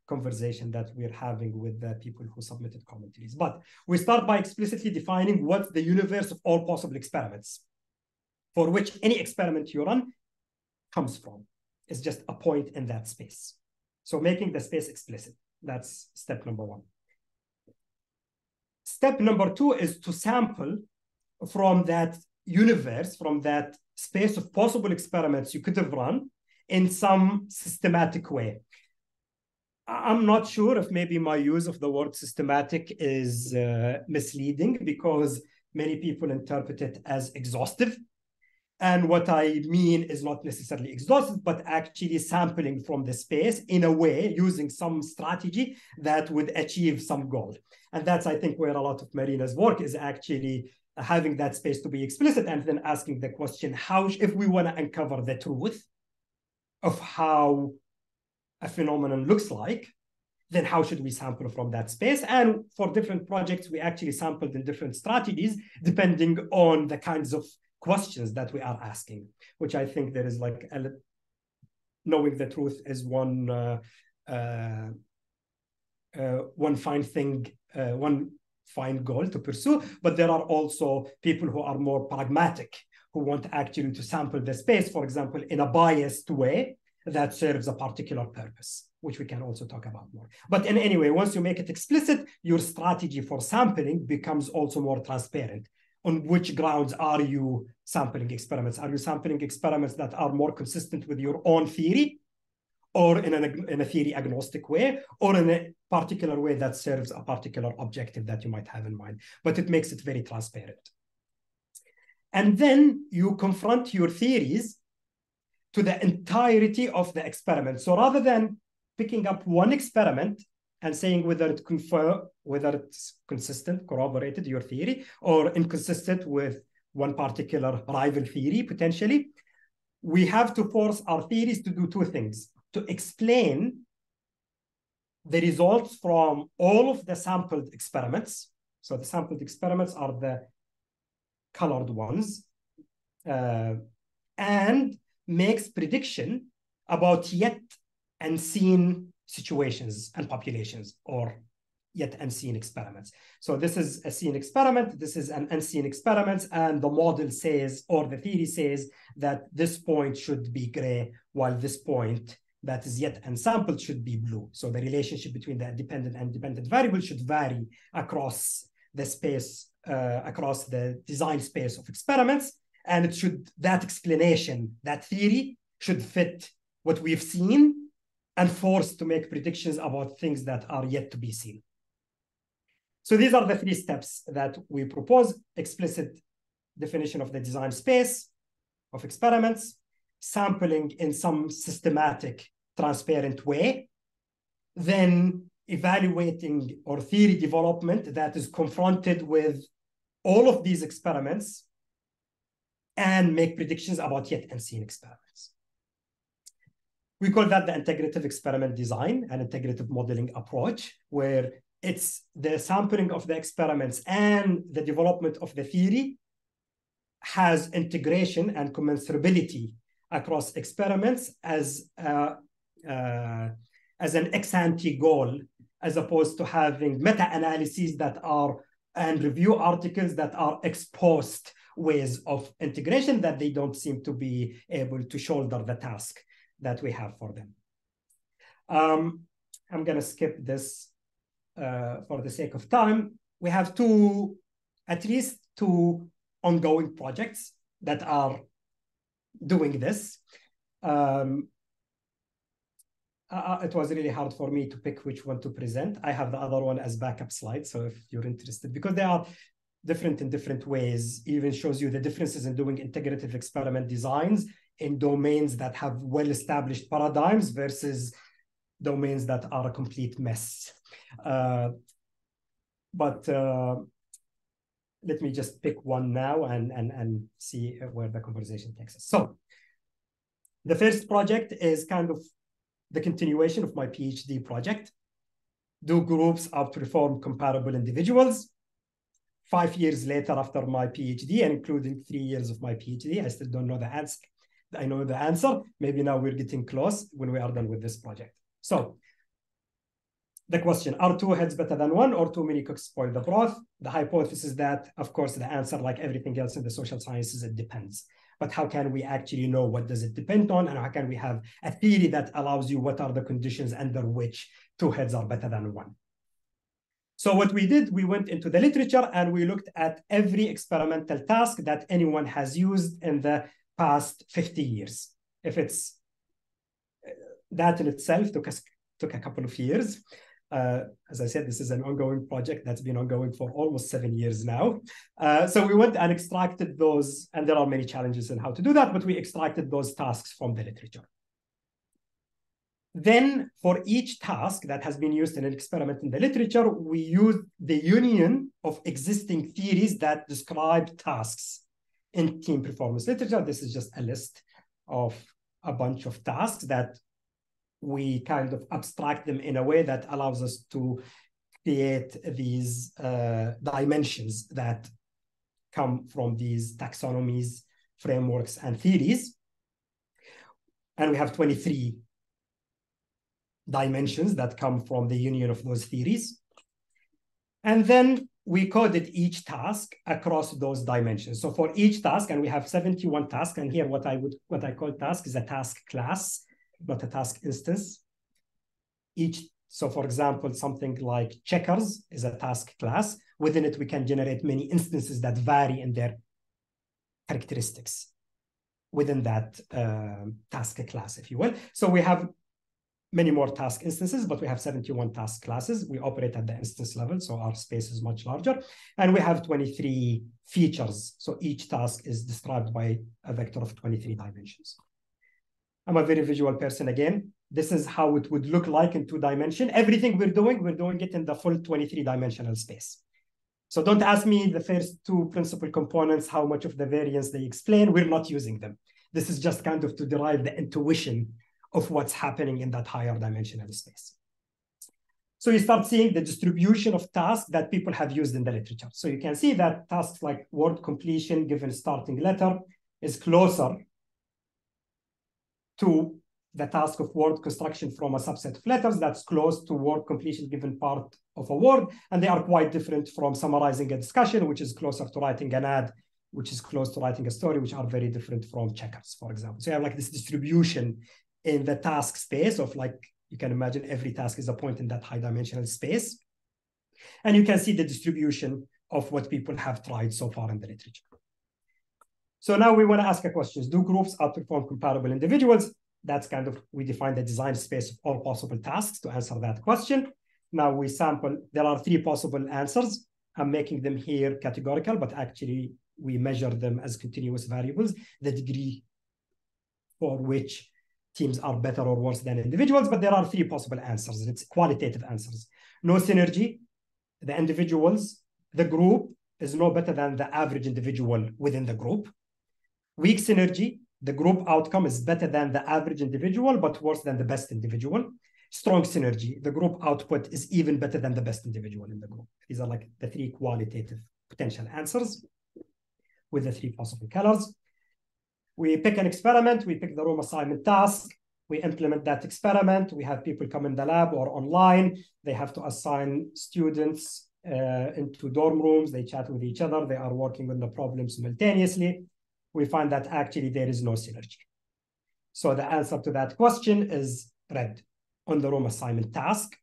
conversation that we're having with the people who submitted commentaries. But we start by explicitly defining what the universe of all possible experiments for which any experiment you run comes from. It's just a point in that space. So making the space explicit, that's step number one. Step number two is to sample from that universe, from that space of possible experiments you could have run in some systematic way. I'm not sure if maybe my use of the word systematic is uh, misleading because many people interpret it as exhaustive. And what I mean is not necessarily exhaustive, but actually sampling from the space in a way using some strategy that would achieve some goal. And that's, I think, where a lot of Marina's work is actually having that space to be explicit and then asking the question how, if we want to uncover the truth of how a phenomenon looks like, then how should we sample from that space? And for different projects, we actually sampled in different strategies depending on the kinds of questions that we are asking, which I think there is like a, knowing the truth is one uh, uh, uh, one fine thing, uh, one fine goal to pursue. But there are also people who are more pragmatic, who want actually to sample the space, for example, in a biased way that serves a particular purpose, which we can also talk about more. But in any way, once you make it explicit, your strategy for sampling becomes also more transparent. On which grounds are you sampling experiments? Are you sampling experiments that are more consistent with your own theory? Or in, an, in a theory agnostic way, or in a particular way that serves a particular objective that you might have in mind. But it makes it very transparent. And then you confront your theories to the entirety of the experiment. So rather than picking up one experiment and saying whether it confer whether it's consistent, corroborated your theory, or inconsistent with one particular rival theory potentially, we have to force our theories to do two things: to explain the results from all of the sampled experiments. So the sampled experiments are the colored ones, uh, and makes prediction about yet unseen situations and populations or yet unseen experiments. So this is a seen experiment, this is an unseen experiment, and the model says, or the theory says that this point should be gray, while this point that is yet unsampled should be blue. So the relationship between the dependent and dependent variable should vary across the space, uh, across the design space of experiments. And it should that explanation that theory should fit what we've seen and force to make predictions about things that are yet to be seen. So these are the three steps that we propose. Explicit definition of the design space of experiments sampling in some systematic transparent way then evaluating or theory development that is confronted with all of these experiments and make predictions about yet unseen experiments. We call that the integrative experiment design and integrative modeling approach, where it's the sampling of the experiments and the development of the theory has integration and commensurability across experiments as uh, uh, as an ex ante goal, as opposed to having meta analyses that are and review articles that are ex post ways of integration that they don't seem to be able to shoulder the task that we have for them. Um, I'm going to skip this uh, for the sake of time. We have two, at least two ongoing projects that are doing this. Um, uh, it was really hard for me to pick which one to present. I have the other one as backup slide. So if you're interested, because they are different in different ways, even shows you the differences in doing integrative experiment designs in domains that have well-established paradigms versus domains that are a complete mess. Uh, but uh, let me just pick one now and, and, and see where the conversation takes us. So the first project is kind of the continuation of my PhD project. Do groups outperform comparable individuals? five years later after my PhD, and including three years of my PhD, I still don't know the answer. I know the answer. Maybe now we're getting close when we are done with this project. So the question, are two heads better than one or too many cooks spoil the broth? The hypothesis is that, of course, the answer, like everything else in the social sciences, it depends. But how can we actually know what does it depend on? And how can we have a theory that allows you what are the conditions under which two heads are better than one? So what we did, we went into the literature and we looked at every experimental task that anyone has used in the past 50 years. If it's uh, that in itself took us took a couple of years. Uh, as I said, this is an ongoing project that's been ongoing for almost seven years now. Uh, so we went and extracted those, and there are many challenges in how to do that, but we extracted those tasks from the literature. Then for each task that has been used in an experiment in the literature, we use the union of existing theories that describe tasks in team performance literature. This is just a list of a bunch of tasks that we kind of abstract them in a way that allows us to create these uh, dimensions that come from these taxonomies, frameworks, and theories. And we have 23 dimensions that come from the union of those theories. And then we coded each task across those dimensions. So for each task, and we have 71 tasks, and here what I would what I call task is a task class, not a task instance. Each, so for example, something like checkers is a task class. Within it, we can generate many instances that vary in their characteristics within that uh, task class, if you will. So we have many more task instances, but we have 71 task classes. We operate at the instance level, so our space is much larger. And we have 23 features. So each task is described by a vector of 23 dimensions. I'm a very visual person again. This is how it would look like in two dimension. Everything we're doing, we're doing it in the full 23 dimensional space. So don't ask me the first two principal components, how much of the variance they explain. We're not using them. This is just kind of to derive the intuition of what's happening in that higher dimensional space. So you start seeing the distribution of tasks that people have used in the literature. So you can see that tasks like word completion given starting letter is closer to the task of word construction from a subset of letters that's close to word completion given part of a word. And they are quite different from summarizing a discussion, which is closer to writing an ad, which is close to writing a story, which are very different from checkers, for example. So you have like this distribution in the task space of like, you can imagine every task is a point in that high dimensional space. And you can see the distribution of what people have tried so far in the literature. So now we want to ask a question. Do groups outperform comparable individuals? That's kind of, we define the design space of all possible tasks to answer that question. Now we sample, there are three possible answers. I'm making them here categorical, but actually we measure them as continuous variables, the degree for which teams are better or worse than individuals, but there are three possible answers. It's qualitative answers. No synergy, the individuals, the group is no better than the average individual within the group. Weak synergy, the group outcome is better than the average individual, but worse than the best individual. Strong synergy, the group output is even better than the best individual in the group. These are like the three qualitative potential answers with the three possible colors. We pick an experiment, we pick the room assignment task, we implement that experiment. We have people come in the lab or online. They have to assign students uh, into dorm rooms. They chat with each other. They are working on the problem simultaneously. We find that actually there is no synergy. So the answer to that question is red. On the room assignment task,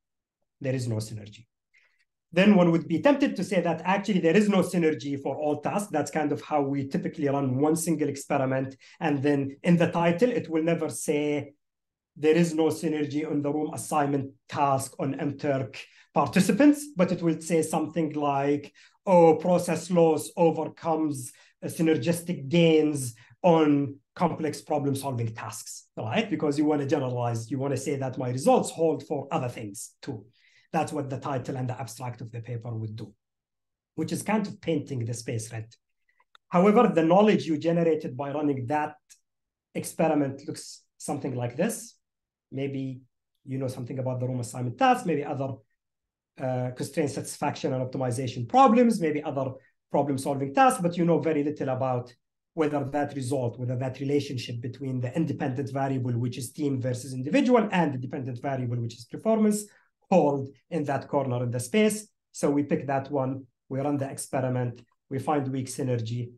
there is no synergy then one would be tempted to say that actually there is no synergy for all tasks. That's kind of how we typically run one single experiment. And then in the title, it will never say there is no synergy on the room assignment task on MTurk participants, but it will say something like, oh, process loss overcomes synergistic gains on complex problem solving tasks, right? Because you want to generalize, you want to say that my results hold for other things too. That's what the title and the abstract of the paper would do, which is kind of painting the space red. However, the knowledge you generated by running that experiment looks something like this. Maybe you know something about the room assignment task, maybe other uh, constraint satisfaction and optimization problems, maybe other problem solving task, but you know very little about whether that result, whether that relationship between the independent variable, which is team versus individual, and the dependent variable, which is performance, hold in that corner in the space. So we pick that one, we run the experiment, we find weak synergy.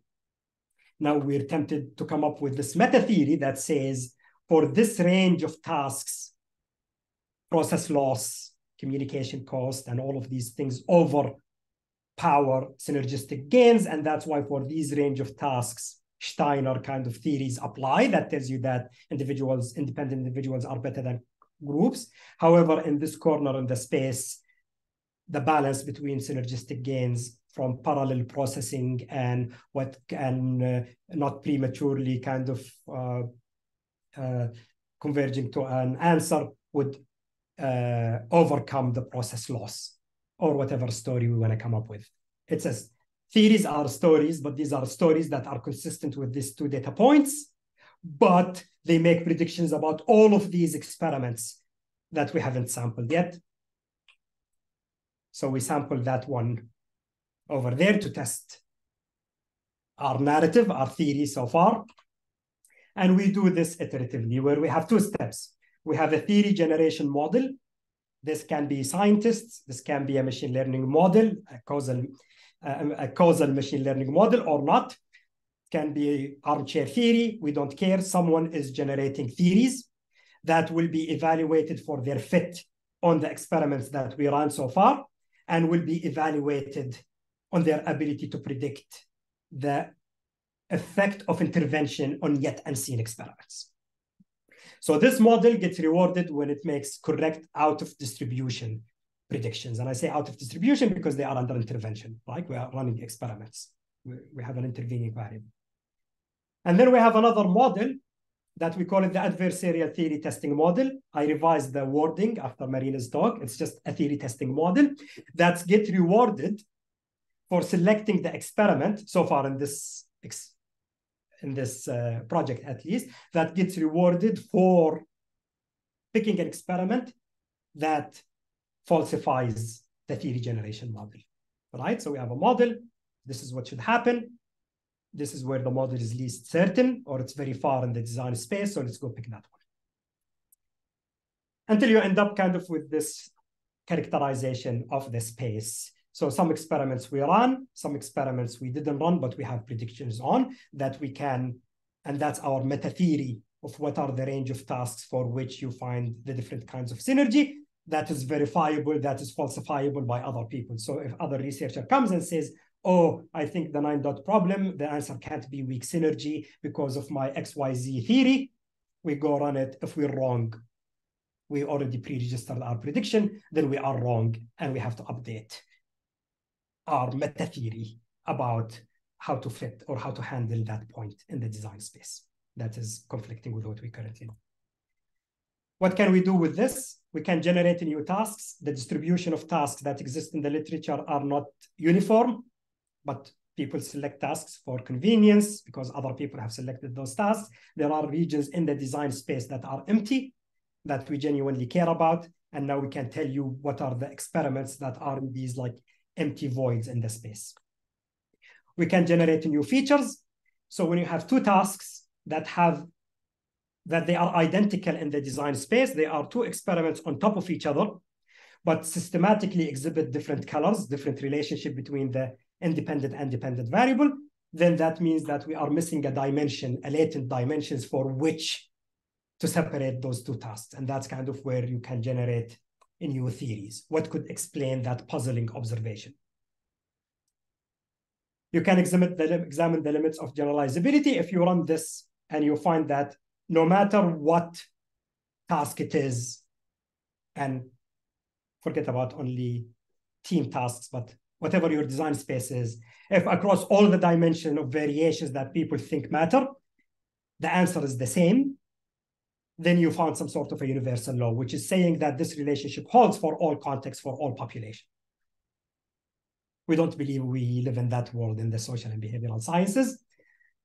Now we're tempted to come up with this meta theory that says for this range of tasks, process loss, communication cost, and all of these things over power synergistic gains. And that's why for these range of tasks, Steiner kind of theories apply that tells you that individuals, independent individuals are better than groups. However, in this corner in the space, the balance between synergistic gains from parallel processing and what can uh, not prematurely kind of uh, uh, converging to an answer would uh, overcome the process loss or whatever story we want to come up with. It says theories are stories, but these are stories that are consistent with these two data points, but they make predictions about all of these experiments that we haven't sampled yet. So we sampled that one over there to test our narrative, our theory so far. And we do this iteratively, where we have two steps. We have a theory generation model. This can be scientists. This can be a machine learning model, a causal, uh, a causal machine learning model or not. Can be armchair theory. We don't care. Someone is generating theories that will be evaluated for their fit on the experiments that we ran so far and will be evaluated on their ability to predict the effect of intervention on yet unseen experiments. So this model gets rewarded when it makes correct out of distribution predictions. And I say out of distribution because they are under intervention, right? We are running experiments. We, we have an intervening variable. And then we have another model that we call it the adversarial theory testing model. I revised the wording after Marina's talk. It's just a theory testing model that gets rewarded for selecting the experiment so far in this in this uh, project at least that gets rewarded for picking an experiment that falsifies the theory generation model right? So we have a model this is what should happen. This is where the model is least certain or it's very far in the design space so let's go pick that one. Until you end up kind of with this characterization of the space so some experiments we run, some experiments we didn't run, but we have predictions on that we can, and that's our meta theory of what are the range of tasks for which you find the different kinds of synergy that is verifiable, that is falsifiable by other people. So if other researcher comes and says, oh, I think the nine dot problem, the answer can't be weak synergy because of my XYZ theory, we go run it. If we're wrong, we already pre-registered our prediction, then we are wrong and we have to update our meta theory about how to fit or how to handle that point in the design space that is conflicting with what we currently know. What can we do with this? We can generate new tasks. The distribution of tasks that exist in the literature are not uniform, but people select tasks for convenience because other people have selected those tasks. There are regions in the design space that are empty that we genuinely care about. And now we can tell you what are the experiments that are in these like empty voids in the space. We can generate new features. So when you have two tasks that have that they are identical in the design space, they are two experiments on top of each other, but systematically exhibit different colors, different relationship between the independent and dependent variable, then that means that we are missing a dimension, a latent dimensions for which to separate those two tasks. And that's kind of where you can generate in your theories? What could explain that puzzling observation? You can examine the, examine the limits of generalizability if you run this and you find that no matter what task it is, and forget about only team tasks, but whatever your design space is, if across all the dimension of variations that people think matter, the answer is the same, then you found some sort of a universal law, which is saying that this relationship holds for all contexts, for all population. We don't believe we live in that world in the social and behavioral sciences.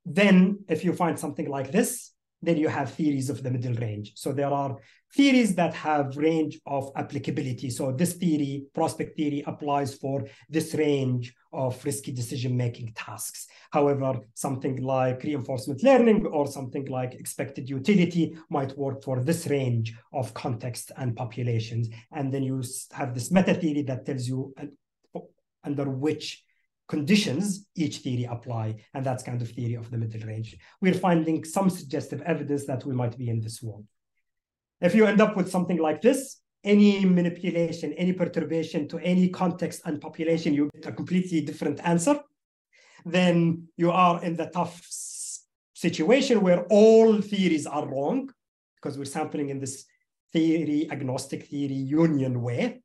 Then if you find something like this, then you have theories of the middle range. So there are theories that have range of applicability. So this theory, prospect theory, applies for this range of risky decision-making tasks. However, something like reinforcement learning or something like expected utility might work for this range of context and populations. And then you have this meta theory that tells you uh, under which conditions each theory apply, and that's kind of theory of the middle range. We're finding some suggestive evidence that we might be in this world. If you end up with something like this, any manipulation, any perturbation to any context and population, you get a completely different answer. Then you are in the tough situation where all theories are wrong, because we're sampling in this theory, agnostic theory, union way.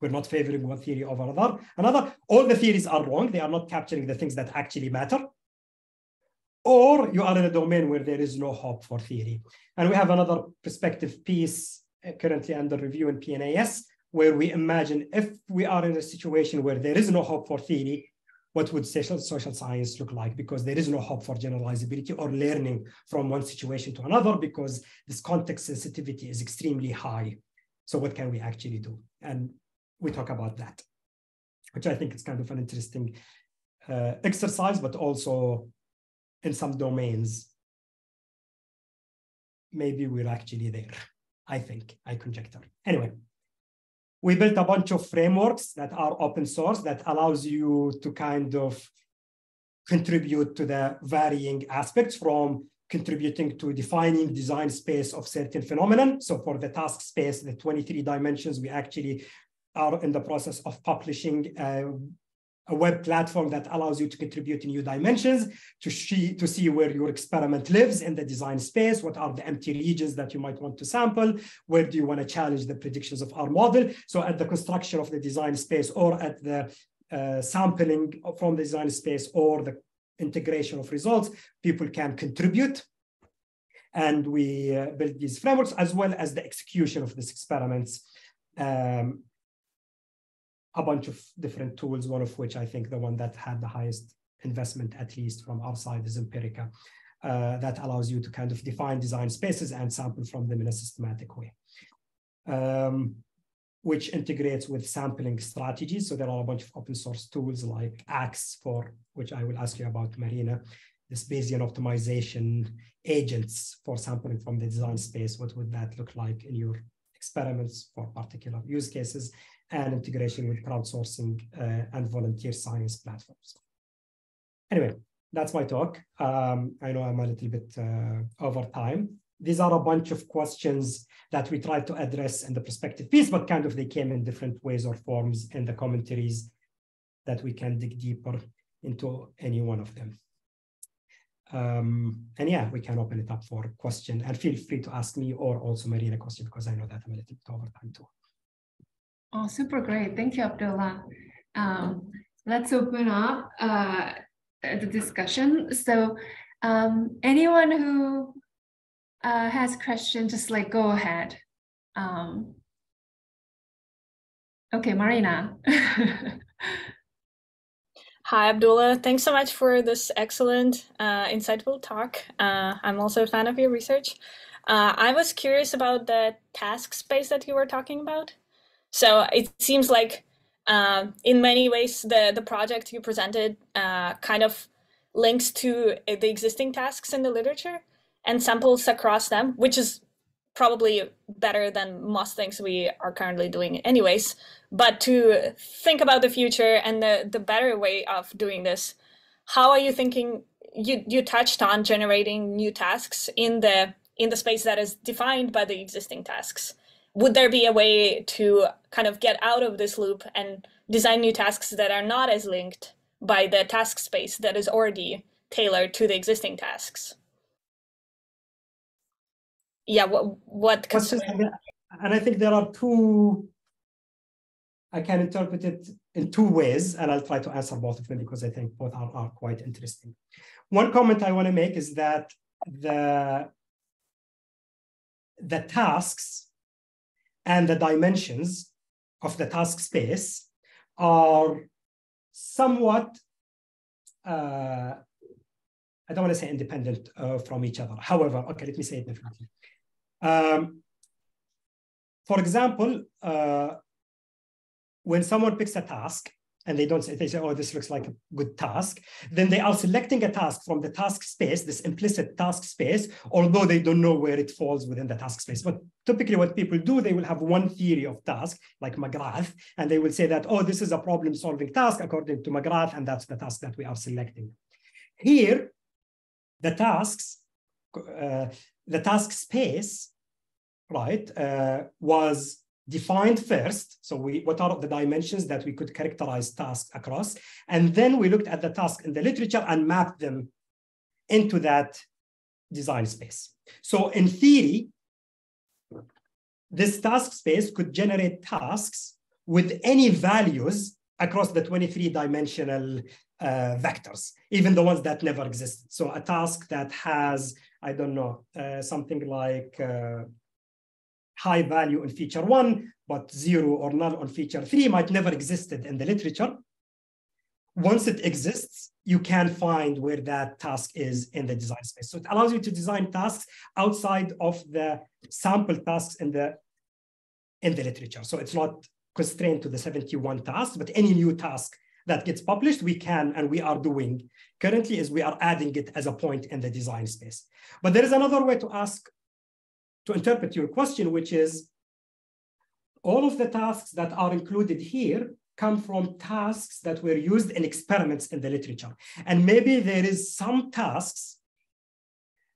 We're not favoring one theory over another. Another, all the theories are wrong. They are not capturing the things that actually matter. Or you are in a domain where there is no hope for theory. And we have another perspective piece uh, currently under review in PNAS, where we imagine if we are in a situation where there is no hope for theory, what would social, social science look like? Because there is no hope for generalizability or learning from one situation to another because this context sensitivity is extremely high. So what can we actually do? And we talk about that, which I think is kind of an interesting uh, exercise, but also in some domains, maybe we're actually there. I think, I conjecture. Anyway, we built a bunch of frameworks that are open source that allows you to kind of contribute to the varying aspects from contributing to defining design space of certain phenomenon. So for the task space, the 23 dimensions, we actually are in the process of publishing uh, a web platform that allows you to contribute in new dimensions to see, to see where your experiment lives in the design space, what are the empty regions that you might want to sample, where do you want to challenge the predictions of our model. So at the construction of the design space or at the uh, sampling from the design space or the integration of results, people can contribute. And we uh, build these frameworks as well as the execution of these experiments um, a bunch of different tools, one of which I think the one that had the highest investment, at least from our side, is Empirica. Uh, that allows you to kind of define design spaces and sample from them in a systematic way, um, which integrates with sampling strategies. So there are a bunch of open source tools like Ax for, which I will ask you about, Marina, this Bayesian optimization agents for sampling from the design space. What would that look like in your experiments for particular use cases? And integration with crowdsourcing uh, and volunteer science platforms. Anyway, that's my talk. Um, I know I'm a little bit uh, over time. These are a bunch of questions that we tried to address in the perspective piece, but kind of they came in different ways or forms in the commentaries that we can dig deeper into any one of them. Um, and yeah, we can open it up for question and feel free to ask me or also Marina question because I know that I'm a little bit over time too. Oh, super great. Thank you, Abdullah. Um, let's open up uh, the discussion. So um, anyone who uh, has questions, just like go ahead. Um, okay, Marina. Hi, Abdullah. Thanks so much for this excellent, uh, insightful talk. Uh, I'm also a fan of your research. Uh, I was curious about the task space that you were talking about. So it seems like uh, in many ways the, the project you presented uh, kind of links to the existing tasks in the literature and samples across them, which is probably better than most things we are currently doing anyways. But to think about the future and the, the better way of doing this, how are you thinking you, you touched on generating new tasks in the in the space that is defined by the existing tasks would there be a way to kind of get out of this loop and design new tasks that are not as linked by the task space that is already tailored to the existing tasks? Yeah, what what and I think there are two I can interpret it in two ways, and I'll try to answer both of them because I think both are, are quite interesting. One comment I want to make is that the the tasks and the dimensions of the task space are somewhat, uh, I don't want to say independent uh, from each other. However, okay, let me say it differently. Um, for example, uh, when someone picks a task, and they don't say, they say, oh, this looks like a good task. Then they are selecting a task from the task space, this implicit task space, although they don't know where it falls within the task space. But typically what people do, they will have one theory of task, like McGrath, and they will say that, oh, this is a problem solving task according to McGrath, and that's the task that we are selecting. Here, the tasks, uh, the task space, right, uh, was defined first. So we, what are the dimensions that we could characterize tasks across? And then we looked at the task in the literature and mapped them into that design space. So in theory, this task space could generate tasks with any values across the 23 dimensional uh, vectors, even the ones that never existed. So a task that has, I don't know, uh, something like uh, high value on feature one, but zero or null on feature three might never existed in the literature. Once it exists, you can find where that task is in the design space. So it allows you to design tasks outside of the sample tasks in the in the literature. So it's not constrained to the 71 tasks, but any new task that gets published, we can and we are doing currently is we are adding it as a point in the design space. But there is another way to ask, to interpret your question, which is all of the tasks that are included here come from tasks that were used in experiments in the literature. And maybe there is some tasks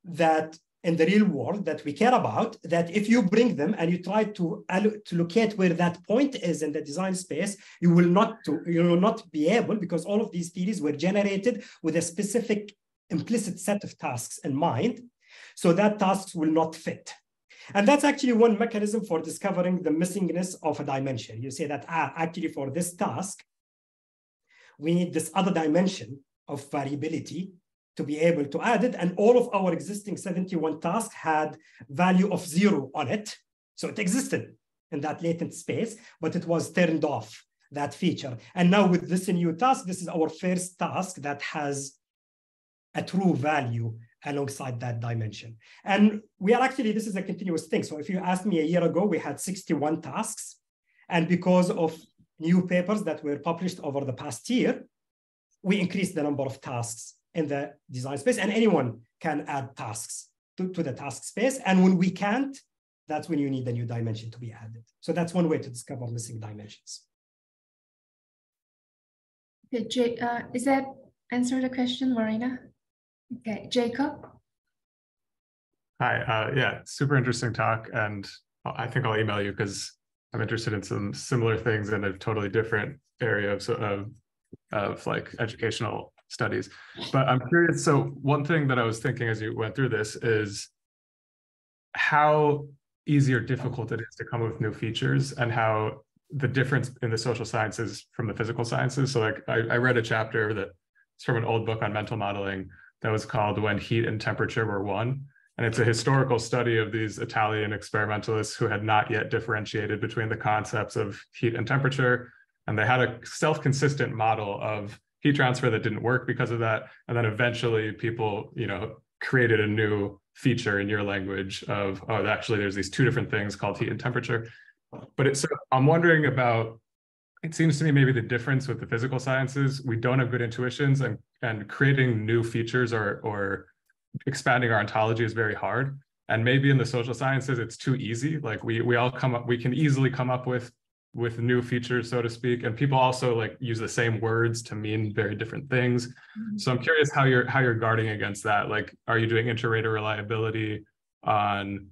that in the real world that we care about that if you bring them and you try to, to locate where that point is in the design space you will not to, you will not be able because all of these theories were generated with a specific implicit set of tasks in mind so that tasks will not fit and that's actually one mechanism for discovering the missingness of a dimension you say that ah, actually for this task we need this other dimension of variability to be able to add it. And all of our existing 71 tasks had value of zero on it. So it existed in that latent space, but it was turned off, that feature. And now with this new task, this is our first task that has a true value alongside that dimension. And we are actually, this is a continuous thing. So if you asked me a year ago, we had 61 tasks. And because of new papers that were published over the past year, we increased the number of tasks in the design space and anyone can add tasks to, to the task space. And when we can't, that's when you need a new dimension to be added. So that's one way to discover missing dimensions. Okay, Jay, uh, is that answer the question, Marina? Okay, Jacob. Hi, uh, yeah, super interesting talk. And I think I'll email you because I'm interested in some similar things in a totally different area of, of, of like educational studies. But I'm curious. So one thing that I was thinking as you went through this is how easy or difficult it is to come up with new features and how the difference in the social sciences from the physical sciences. So like I, I read a chapter that's from an old book on mental modeling that was called When Heat and Temperature Were One. And it's a historical study of these Italian experimentalists who had not yet differentiated between the concepts of heat and temperature. And they had a self-consistent model of heat transfer that didn't work because of that. And then eventually people, you know, created a new feature in your language of, oh, actually there's these two different things called heat and temperature. But it's, I'm wondering about, it seems to me maybe the difference with the physical sciences, we don't have good intuitions and, and creating new features or, or expanding our ontology is very hard. And maybe in the social sciences, it's too easy. Like we, we all come up, we can easily come up with with new features, so to speak. And people also like use the same words to mean very different things. Mm-hmm. So I'm curious how you're how you're guarding against that. Like, are you doing inter-rater reliability on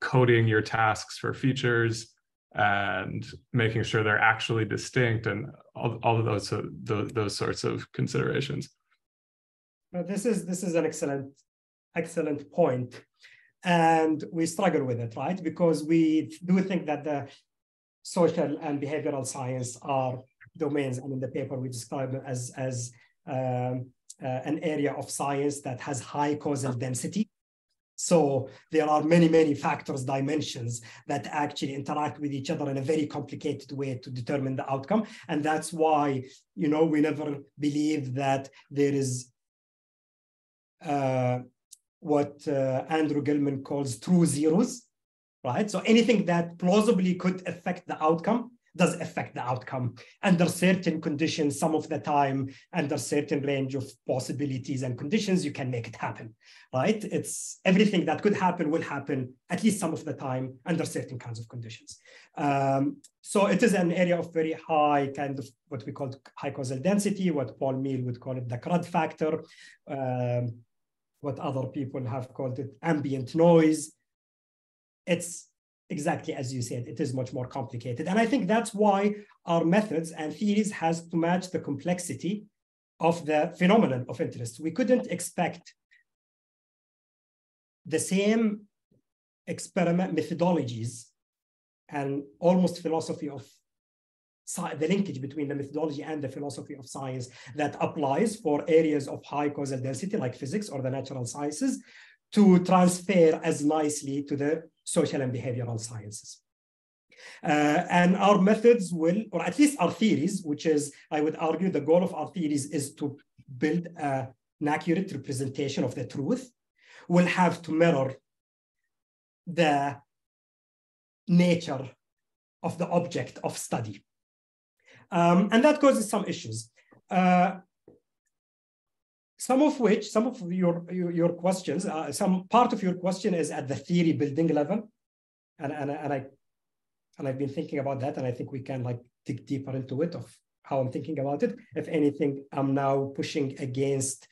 coding your tasks for features and making sure they're actually distinct and all, all of those, those those sorts of considerations? Well, this is this is an excellent excellent point and we struggle with it right because we do think that the social and behavioral science are domains. And in the paper, we describe as, as um, uh, an area of science that has high causal density. So there are many, many factors, dimensions that actually interact with each other in a very complicated way to determine the outcome. And that's why, you know, we never believe that there is uh, what uh, Andrew Gelman calls true zeros, right? So anything that plausibly could affect the outcome does affect the outcome under certain conditions, some of the time, under certain range of possibilities and conditions, you can make it happen, right? It's everything that could happen will happen at least some of the time under certain kinds of conditions. Um, so it is an area of very high kind of what we call high causal density, what Paul Meehl would call it the crud factor, um, what other people have called it ambient noise, it's exactly as you said, it is much more complicated. And I think that's why our methods and theories has to match the complexity of the phenomenon of interest. We couldn't expect the same experiment methodologies and almost philosophy of the linkage between the methodology and the philosophy of science that applies for areas of high causal density like physics or the natural sciences to transfer as nicely to the social and behavioral sciences. Uh, and our methods will, or at least our theories, which is, I would argue, the goal of our theories is to build an accurate representation of the truth, will have to mirror the nature of the object of study. Um, and that causes some issues. Uh, some of which, some of your, your, your questions, uh, some part of your question is at the theory building level. And, and, and, I, and I've been thinking about that, and I think we can like dig deeper into it of how I'm thinking about it. If anything, I'm now pushing against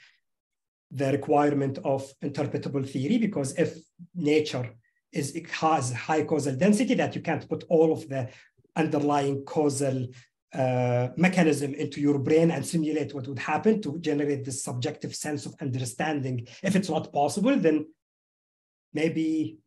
the requirement of interpretable theory, because if nature is it has high causal density that you can't put all of the underlying causal uh, mechanism into your brain and simulate what would happen to generate this subjective sense of understanding. If it's not possible, then maybe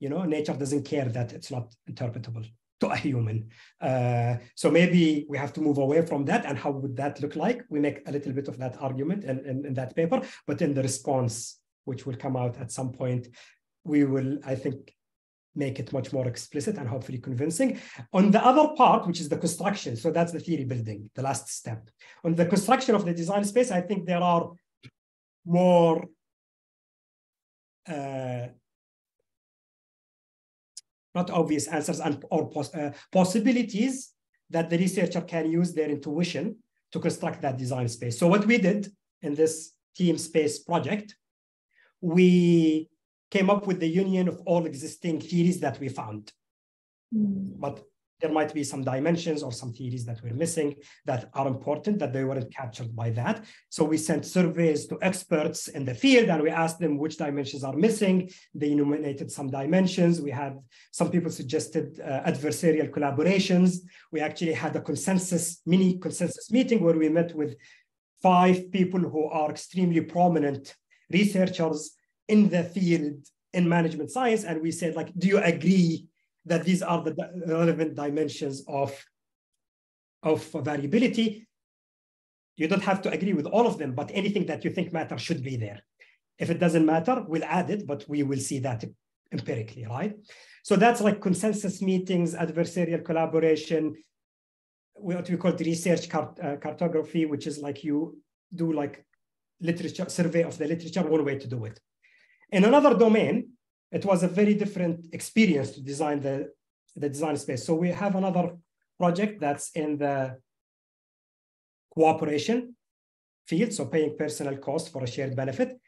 you know nature doesn't care that it's not interpretable to a human. Uh, so maybe we have to move away from that. And how would that look like? We make a little bit of that argument in, in, in that paper, but in the response, which will come out at some point, we will, I think, make it much more explicit and hopefully convincing. On the other part, which is the construction, so that's the theory building, the last step. On the construction of the design space, I think there are more uh, not obvious answers and or uh, possibilities that the researcher can use their intuition to construct that design space. So what we did in this team space project, we came up with the union of all existing theories that we found. Mm. But there might be some dimensions or some theories that we're missing that are important that they weren't captured by that. So we sent surveys to experts in the field and we asked them which dimensions are missing. They enumerated some dimensions. We had some people suggested uh, adversarial collaborations. We actually had a consensus, mini consensus meeting where we met with five people who are extremely prominent researchers in the field in management science and we said like do you agree that these are the relevant dimensions of of variability? You don't have to agree with all of them but anything that you think matters should be there. If it doesn't matter we'll add it but we will see that empirically right? So that's like consensus meetings adversarial collaboration what we call the research cart uh, cartography which is like you do like literature survey of the literature one way to do it in another domain, it was a very different experience to design the, the design space. So we have another project that's in the cooperation field, so paying personal cost for a shared benefit.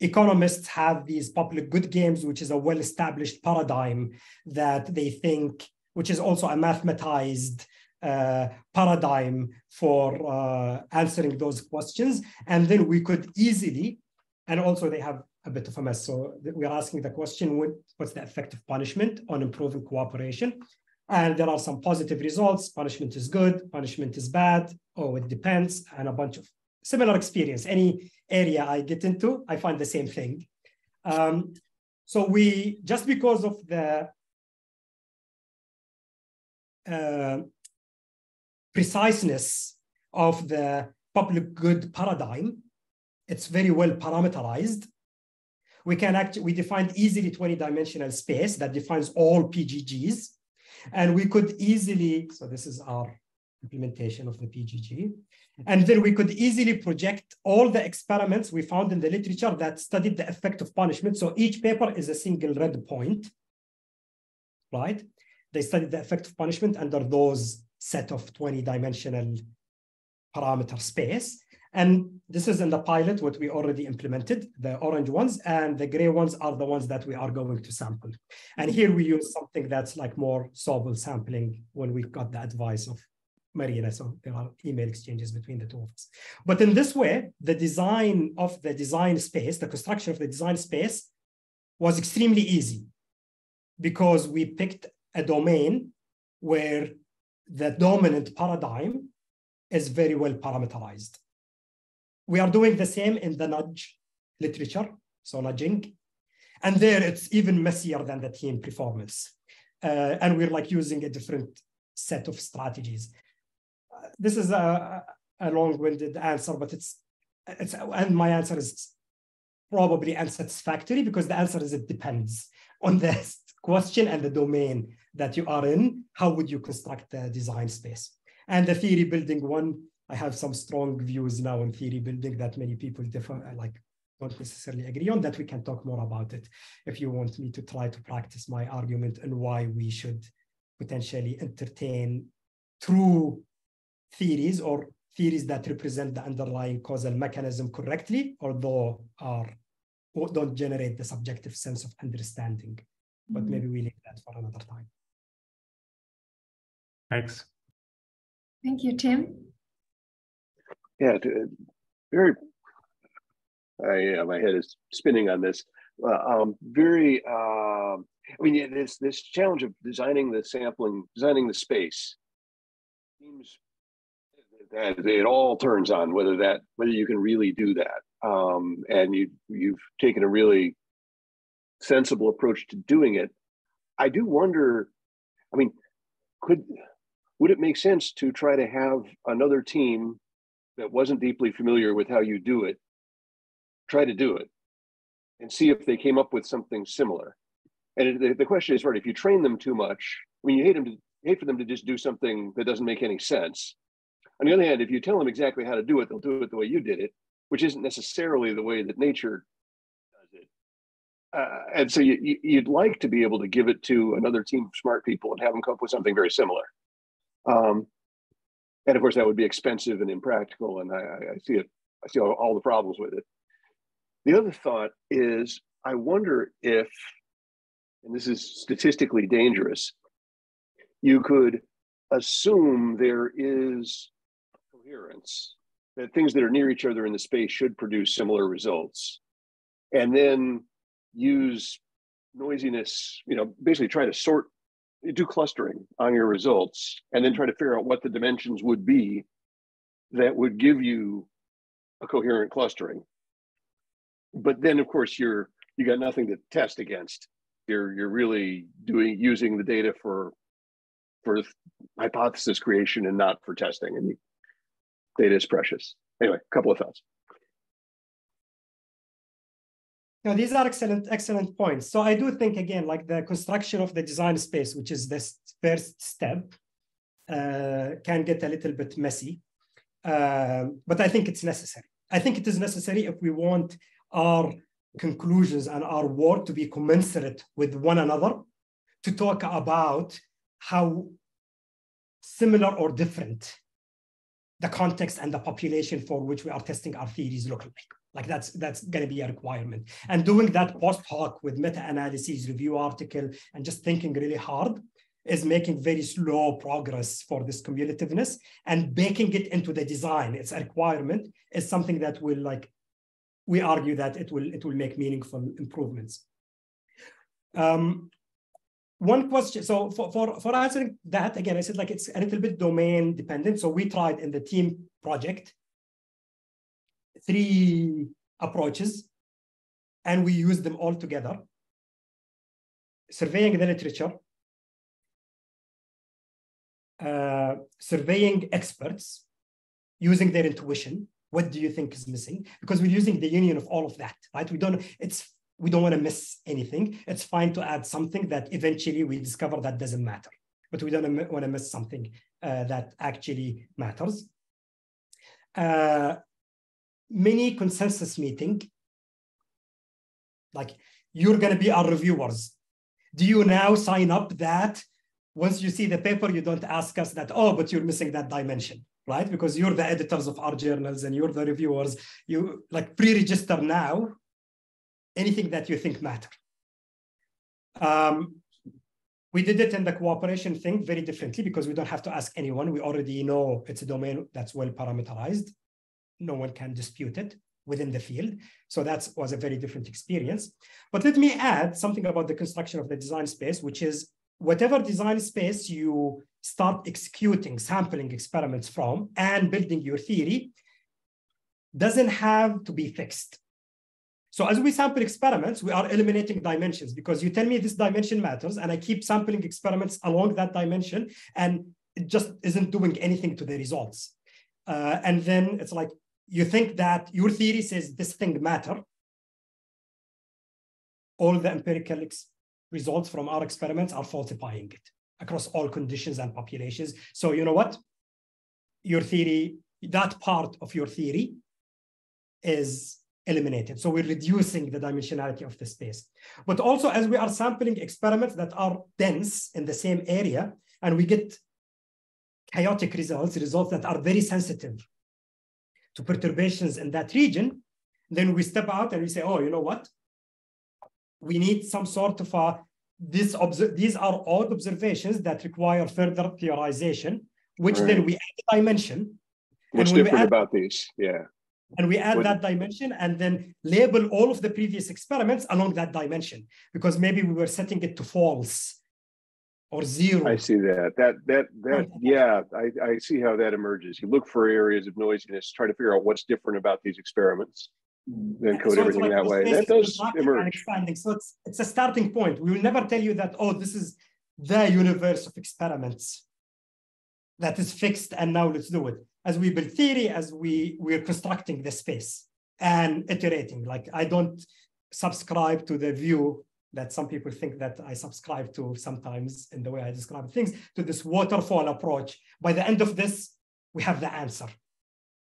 Economists have these public good games, which is a well-established paradigm that they think, which is also a mathematized uh, paradigm for uh, answering those questions. And then we could easily, and also they have a bit of a mess. So we are asking the question, what, what's the effect of punishment on improving cooperation? And there are some positive results. Punishment is good, punishment is bad. Oh, it depends, and a bunch of similar experience. Any area I get into, I find the same thing. Um, so we, just because of the uh, preciseness of the public good paradigm, it's very well parameterized we can actually, we defined easily 20 dimensional space that defines all PGGs. And we could easily, so this is our implementation of the PGG. And then we could easily project all the experiments we found in the literature that studied the effect of punishment. So each paper is a single red point, right? They studied the effect of punishment under those set of 20 dimensional parameter space. And this is in the pilot, what we already implemented, the orange ones, and the gray ones are the ones that we are going to sample. And here we use something that's like more Sobol sampling when we got the advice of Marina. So there are email exchanges between the two of us. But in this way, the design of the design space, the construction of the design space was extremely easy because we picked a domain where the dominant paradigm is very well parameterized. We are doing the same in the nudge literature, so nudging. And there it's even messier than the team performance. Uh, and we're like using a different set of strategies. Uh, this is a, a long-winded answer, but it's, it's, and my answer is probably unsatisfactory because the answer is it depends on the question and the domain that you are in. How would you construct the design space? And the theory building one, I have some strong views now on theory building that many people differ, like don't necessarily agree on that we can talk more about it. If you want me to try to practice my argument and why we should potentially entertain true theories or theories that represent the underlying causal mechanism correctly although are don't generate the subjective sense of understanding. But mm-hmm. maybe we leave that for another time. Thanks. Thank you tim yeah very I, yeah, my head is spinning on this. Uh, um, very, uh, I mean, this this challenge of designing the sampling, designing the space, seems that it all turns on whether that whether you can really do that. Um, and you you've taken a really sensible approach to doing it. I do wonder. I mean, could would it make sense to try to have another team that wasn't deeply familiar with how you do it try to do it and see if they came up with something similar. And the, the question is, right, if you train them too much, I mean, you hate them to hate for them to just do something that doesn't make any sense. On the other hand, if you tell them exactly how to do it, they'll do it the way you did it, which isn't necessarily the way that nature does it. Uh, and so you, you'd like to be able to give it to another team of smart people and have them come up with something very similar. Um, and of course, that would be expensive and impractical, and I, I see it. I see all, all the problems with it. The other thought is I wonder if, and this is statistically dangerous, you could assume there is coherence, that things that are near each other in the space should produce similar results. And then use noisiness, you know, basically try to sort, do clustering on your results, and then try to figure out what the dimensions would be that would give you a coherent clustering but then of course you're you got nothing to test against. You're you're really doing using the data for for hypothesis creation and not for testing. And data is precious. Anyway, a couple of thoughts. Now, these are excellent, excellent points. So I do think again, like the construction of the design space, which is this first step, uh, can get a little bit messy. Uh, but I think it's necessary. I think it is necessary if we want our conclusions and our work to be commensurate with one another to talk about how similar or different the context and the population for which we are testing our theories look like. Like that's that's going to be a requirement. And doing that post hoc with meta-analyses, review article, and just thinking really hard is making very slow progress for this cumulativeness and baking it into the design. It's a requirement is something that will like we argue that it will, it will make meaningful improvements. Um, one question, so for, for, for answering that, again, I said like it's a little bit domain dependent. So we tried in the team project three approaches and we use them all together. Surveying the literature, uh, surveying experts, using their intuition, what do you think is missing? Because we're using the union of all of that, right? We don't, it's, we don't want to miss anything. It's fine to add something that eventually we discover that doesn't matter, but we don't want to miss something uh, that actually matters. Uh, many consensus meeting, like you're going to be our reviewers. Do you now sign up that once you see the paper, you don't ask us that, oh, but you're missing that dimension right? Because you're the editors of our journals and you're the reviewers. You like pre-register now anything that you think matter. Um, we did it in the cooperation thing very differently because we don't have to ask anyone. We already know it's a domain that's well parameterized. No one can dispute it within the field. So that was a very different experience. But let me add something about the construction of the design space, which is whatever design space you start executing sampling experiments from and building your theory doesn't have to be fixed. So as we sample experiments, we are eliminating dimensions because you tell me this dimension matters and I keep sampling experiments along that dimension and it just isn't doing anything to the results. Uh, and then it's like, you think that your theory says this thing matter. All the empirical results from our experiments are falsifying it across all conditions and populations. So you know what? Your theory, that part of your theory is eliminated. So we're reducing the dimensionality of the space. But also as we are sampling experiments that are dense in the same area, and we get chaotic results, results that are very sensitive to perturbations in that region, then we step out and we say, oh, you know what? We need some sort of a, this these are odd observations that require further theorization, which right. then we add a dimension. What's different add, about these? Yeah and we add what? that dimension and then label all of the previous experiments along that dimension because maybe we were setting it to false or zero. I see that. That that that yeah, I, I see how that emerges. You look for areas of noisiness, try to figure out what's different about these experiments, then code so everything like that way. That does emerge. Expanding. So it's it's a starting point. We will never tell you that, oh, this is the universe of experiments that is fixed and now let's do it as we build theory, as we we're constructing the space and iterating. Like I don't subscribe to the view that some people think that I subscribe to sometimes in the way I describe things, to this waterfall approach. By the end of this, we have the answer.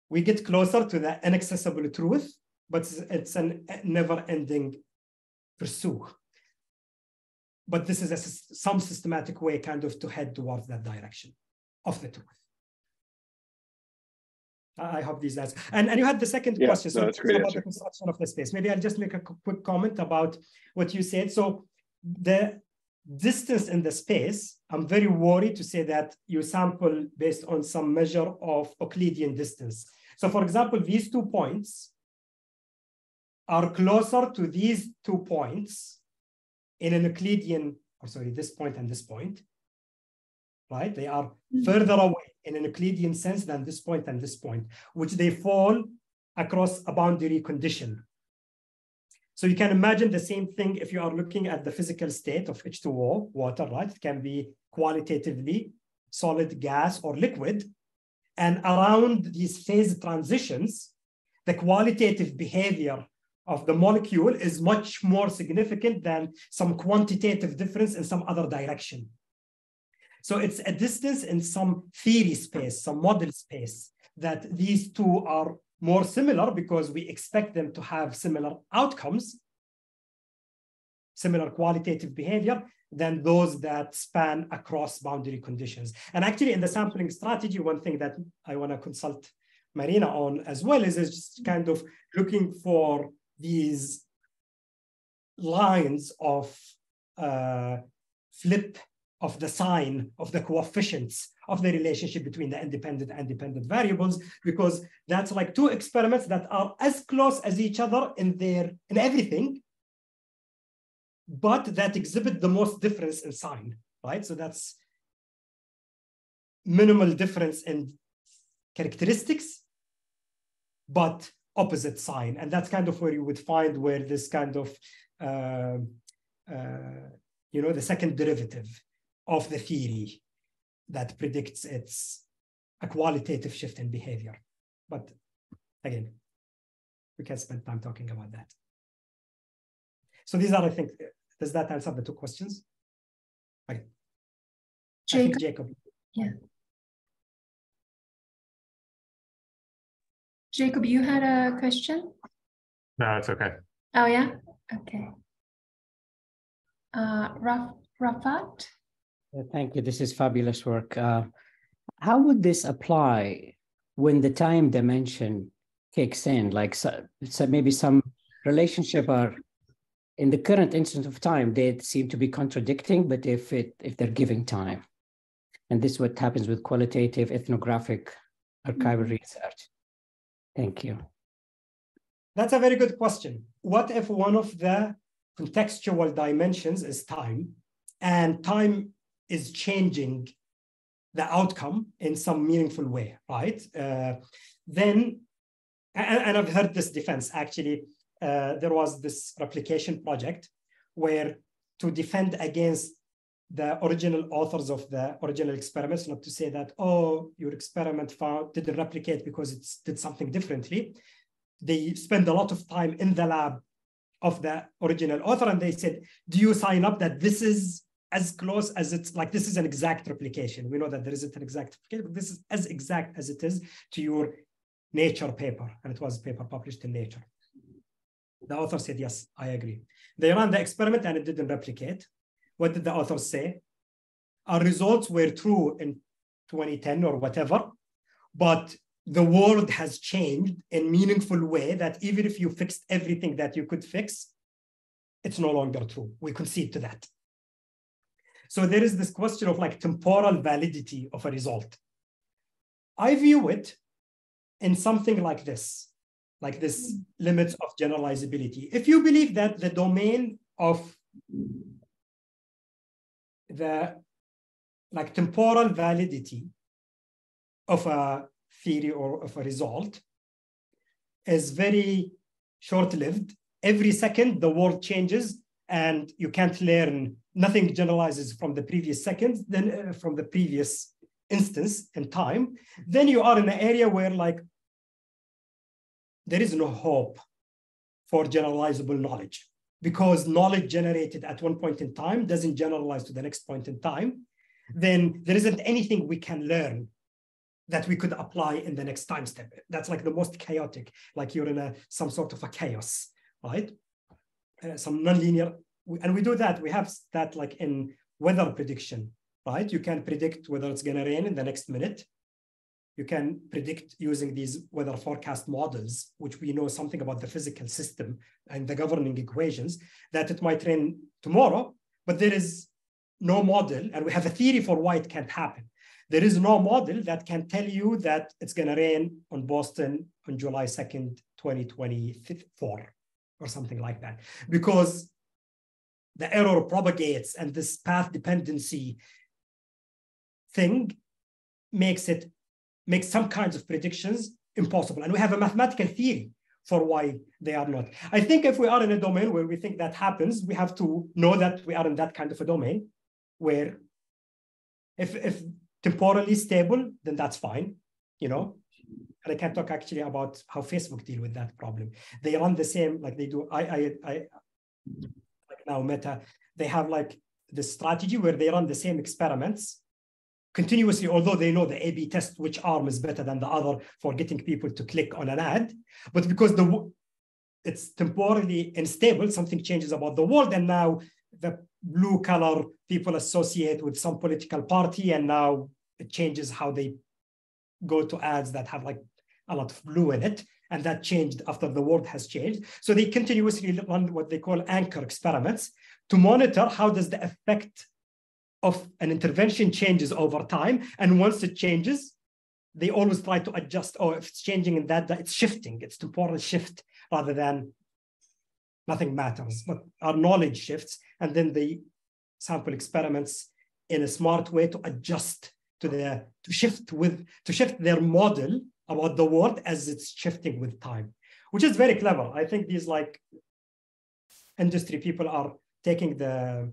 We get closer to the inaccessible truth, but it's a never-ending pursuit. But this is a, some systematic way kind of to head towards that direction of the truth. I hope these answer. And, and you had the second yeah, question so no, about answer. the construction of the space. Maybe I'll just make a quick comment about what you said. So the distance in the space, I'm very worried to say that you sample based on some measure of Euclidean distance. So for example, these two points are closer to these two points in an Euclidean, or sorry, this point and this point, right? They are mm-hmm. further away in an Euclidean sense than this point and this point, which they fall across a boundary condition. So you can imagine the same thing if you are looking at the physical state of H2O, water, right? It can be qualitatively solid, gas, or liquid. And around these phase transitions, the qualitative behavior of the molecule is much more significant than some quantitative difference in some other direction. So it's a distance in some theory space, some model space, that these two are more similar because we expect them to have similar outcomes, similar qualitative behavior than those that span across boundary conditions. And actually in the sampling strategy, one thing that I want to consult Marina on as well is, is just kind of looking for these lines of uh, flip of the sign of the coefficients of the relationship between the independent and dependent variables, because that's like two experiments that are as close as each other in their in everything, but that exhibit the most difference in sign, right? So that's minimal difference in characteristics, but opposite sign. And that's kind of where you would find where this kind of, uh, uh, you know, the second derivative of the theory that predicts its a qualitative shift in behavior. But again, we can spend time talking about that. So these are, I think, does that answer the two questions? Okay. Jacob. Jacob. Yeah. Jacob, you had a question? No, it's okay. Oh, yeah? Okay. Uh, Raf Rafat? Thank you. This is fabulous work. Uh, how would this apply when the time dimension kicks in? Like so, so maybe some relationship are in the current instant of time, they seem to be contradicting, but if it if they're giving time. And this is what happens with qualitative ethnographic archival mm-hmm. research. Thank you. That's a very good question. What if one of the contextual dimensions is time and time is changing the outcome in some meaningful way, right? Uh, then, and, and, I've heard this defense actually. uh, there was this replication project where to defend against the original authors of the original experiments, not to say that, oh, your experiment found didn't replicate because it did something differently. They spend a lot of time in the lab of the original author and they said, do you sign up that this is as close as it's like this is an exact replication. We know that there isn't an exact replication, but this is as exact as it is to your Nature paper, and it was a paper published in Nature. The author said, yes, I agree. They ran the experiment and it didn't replicate. What did the authors say? Our results were true in 2010 or whatever, but the world has changed in meaningful way that even if you fixed everything that you could fix, it's no longer true. We concede to that. So there is this question of like temporal validity of a result. I view it in something like this, like this limits of generalizability. If you believe that the domain of the like temporal validity of a theory or of a result is very short-lived. Every second, the world changes and you can't learn nothing generalizes from the previous second, then uh, from the previous instance in time, then you are in an area where like there is no hope for generalizable knowledge because knowledge generated at one point in time doesn't generalize to the next point in time, then there isn't anything we can learn that we could apply in the next time step. That's like the most chaotic, like you're in a some sort of a chaos, right? Uh, some nonlinear and we do that. We have that like in weather prediction, right? You can predict whether it's going to rain in the next minute. You can predict using these weather forecast models, which we know something about the physical system and the governing equations, that it might rain tomorrow, but there is no model, and we have a theory for why it can't happen. There is no model that can tell you that it's going to rain on Boston on July 2nd, 2024, or something like that, because the error propagates and this path dependency thing makes it makes some kinds of predictions impossible. And we have a mathematical theory for why they are not. I think if we are in a domain where we think that happens we have to know that we are in that kind of a domain where if if temporally stable then that's fine you know and i can talk actually about how facebook deal with that problem they run the same like they do i i i now Meta, they have like the strategy where they run the same experiments continuously, although they know the A-B test which arm is better than the other for getting people to click on an ad. But because the it's temporarily unstable, something changes about the world, and now the blue color people associate with some political party, and now it changes how they go to ads that have like a lot of blue in it and that changed after the world has changed. So they continuously run what they call anchor experiments to monitor how does the effect of an intervention changes over time. And once it changes, they always try to adjust, oh, if it's changing in that, it's shifting, it's temporal shift rather than nothing matters, but our knowledge shifts. And then they sample experiments in a smart way to adjust to the, to shift with, to shift their model about the world as it's shifting with time, which is very clever. I think these like industry people are taking the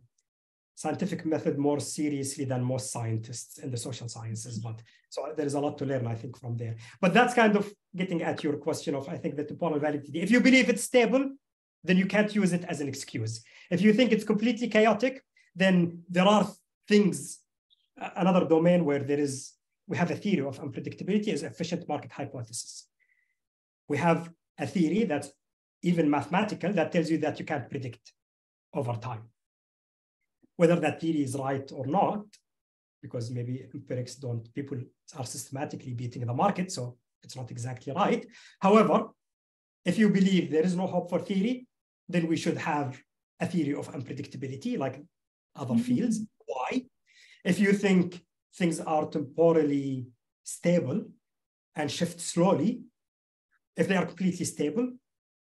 scientific method more seriously than most scientists in the social sciences. But so there is a lot to learn, I think, from there. But that's kind of getting at your question of, I think, the temporal validity. If you believe it's stable, then you can't use it as an excuse. If you think it's completely chaotic, then there are things, another domain where there is we have a theory of unpredictability as efficient market hypothesis. We have a theory that's even mathematical that tells you that you can't predict over time. Whether that theory is right or not, because maybe empirics don't, people are systematically beating the market, so it's not exactly right. However, if you believe there is no hope for theory, then we should have a theory of unpredictability like other mm -hmm. fields. Why? If you think things are temporally stable and shift slowly, if they are completely stable,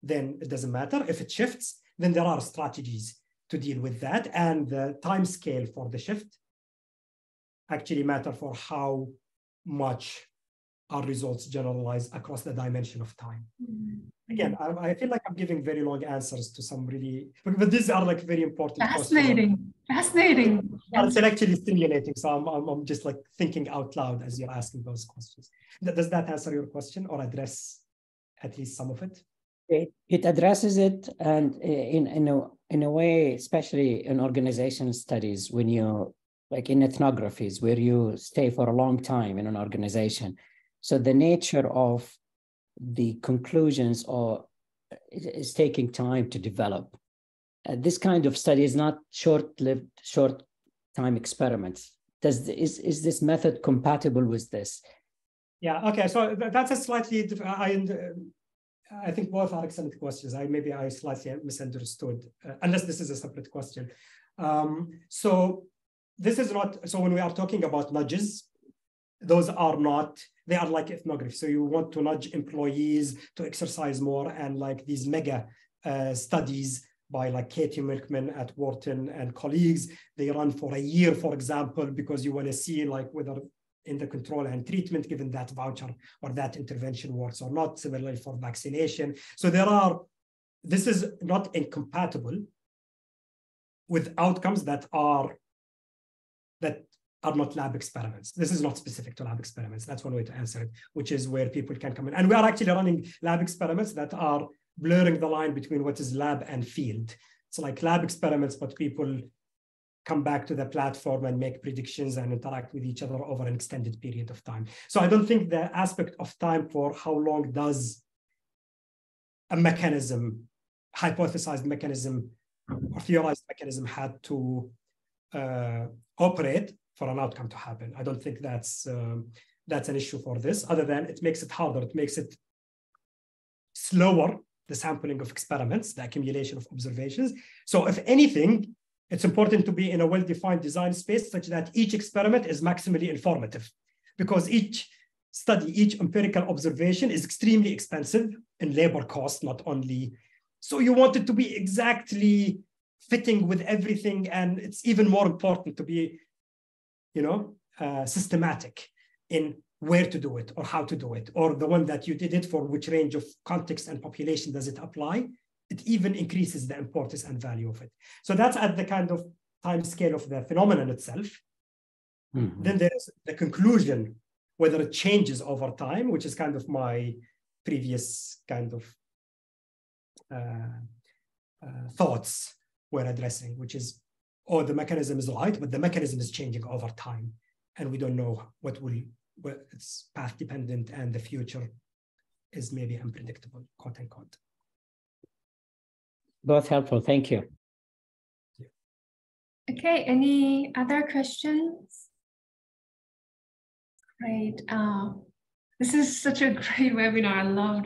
then it doesn't matter. If it shifts, then there are strategies to deal with that. And the time scale for the shift actually matter for how much our results generalized across the dimension of time. Mhm. Again, I, I feel like I'm giving very long answers to some really, but, but these are like very important questions. Fascinating. Fascinating. It's actually stimulating. So I'm, I'm, I'm just like thinking out loud as you're asking those questions. Does that answer your question or address at least some of it? It, it addresses it and in, in a, in a way, especially in organization studies, when you, like in ethnographies, where you stay for a long time in an organization. So the nature of the conclusions or is, taking time to develop. Uh, this kind of study is not short-lived, short time experiments. Does, is, is this method compatible with this? Yeah. Okay. So that's a slightly. I I think both are excellent questions. I maybe I slightly misunderstood, uh, unless this is a separate question. Um, so this is not. So when we are talking about nudges, those are not. They are like ethnography. So you want to nudge employees to exercise more, and like these mega uh, studies by like Katy Milkman at Wharton and colleagues. They run for a year, for example, because you want to see like whether in the control and treatment, given that voucher or that intervention works or not. Similarly for vaccination. So there are, this is not incompatible with outcomes that are that are not lab experiments. This is not specific to lab experiments. That's one way to answer it, which is where people can come in. And we are actually running lab experiments that are blurring the line between what is lab and field. It's like lab experiments, but people come back to the platform and make predictions and interact with each other over an extended period of time. So I don't think the aspect of time for how long does a mechanism, hypothesized mechanism or theorized mechanism had to uh, operate for an outcome to happen. I don't think that's um, that's an issue for this, other than it makes it harder. It makes it slower, the sampling of experiments, the accumulation of observations. So if anything, it's important to be in a well-defined design space such that each experiment is maximally informative because each study, each empirical observation is extremely expensive in labor cost, not only. So you want it to be exactly fitting with everything. And it's even more important to be, you know, uh, systematic in where to do it or how to do it, or the one that you did it for which range of context and population does it apply it even increases the importance and value of it. So that's at the kind of time scale of the phenomenon itself. Mhm. Then there's the conclusion, whether it changes over time, which is kind of my previous kind of uh, uh, thoughts we're addressing, which is, oh, the mechanism is right, but the mechanism is changing over time. And we don't know what will, what it's path dependent and the future is maybe unpredictable, quote unquote. Both helpful, thank you. Okay, any other questions? Great. Uh, this is such a great webinar. I loved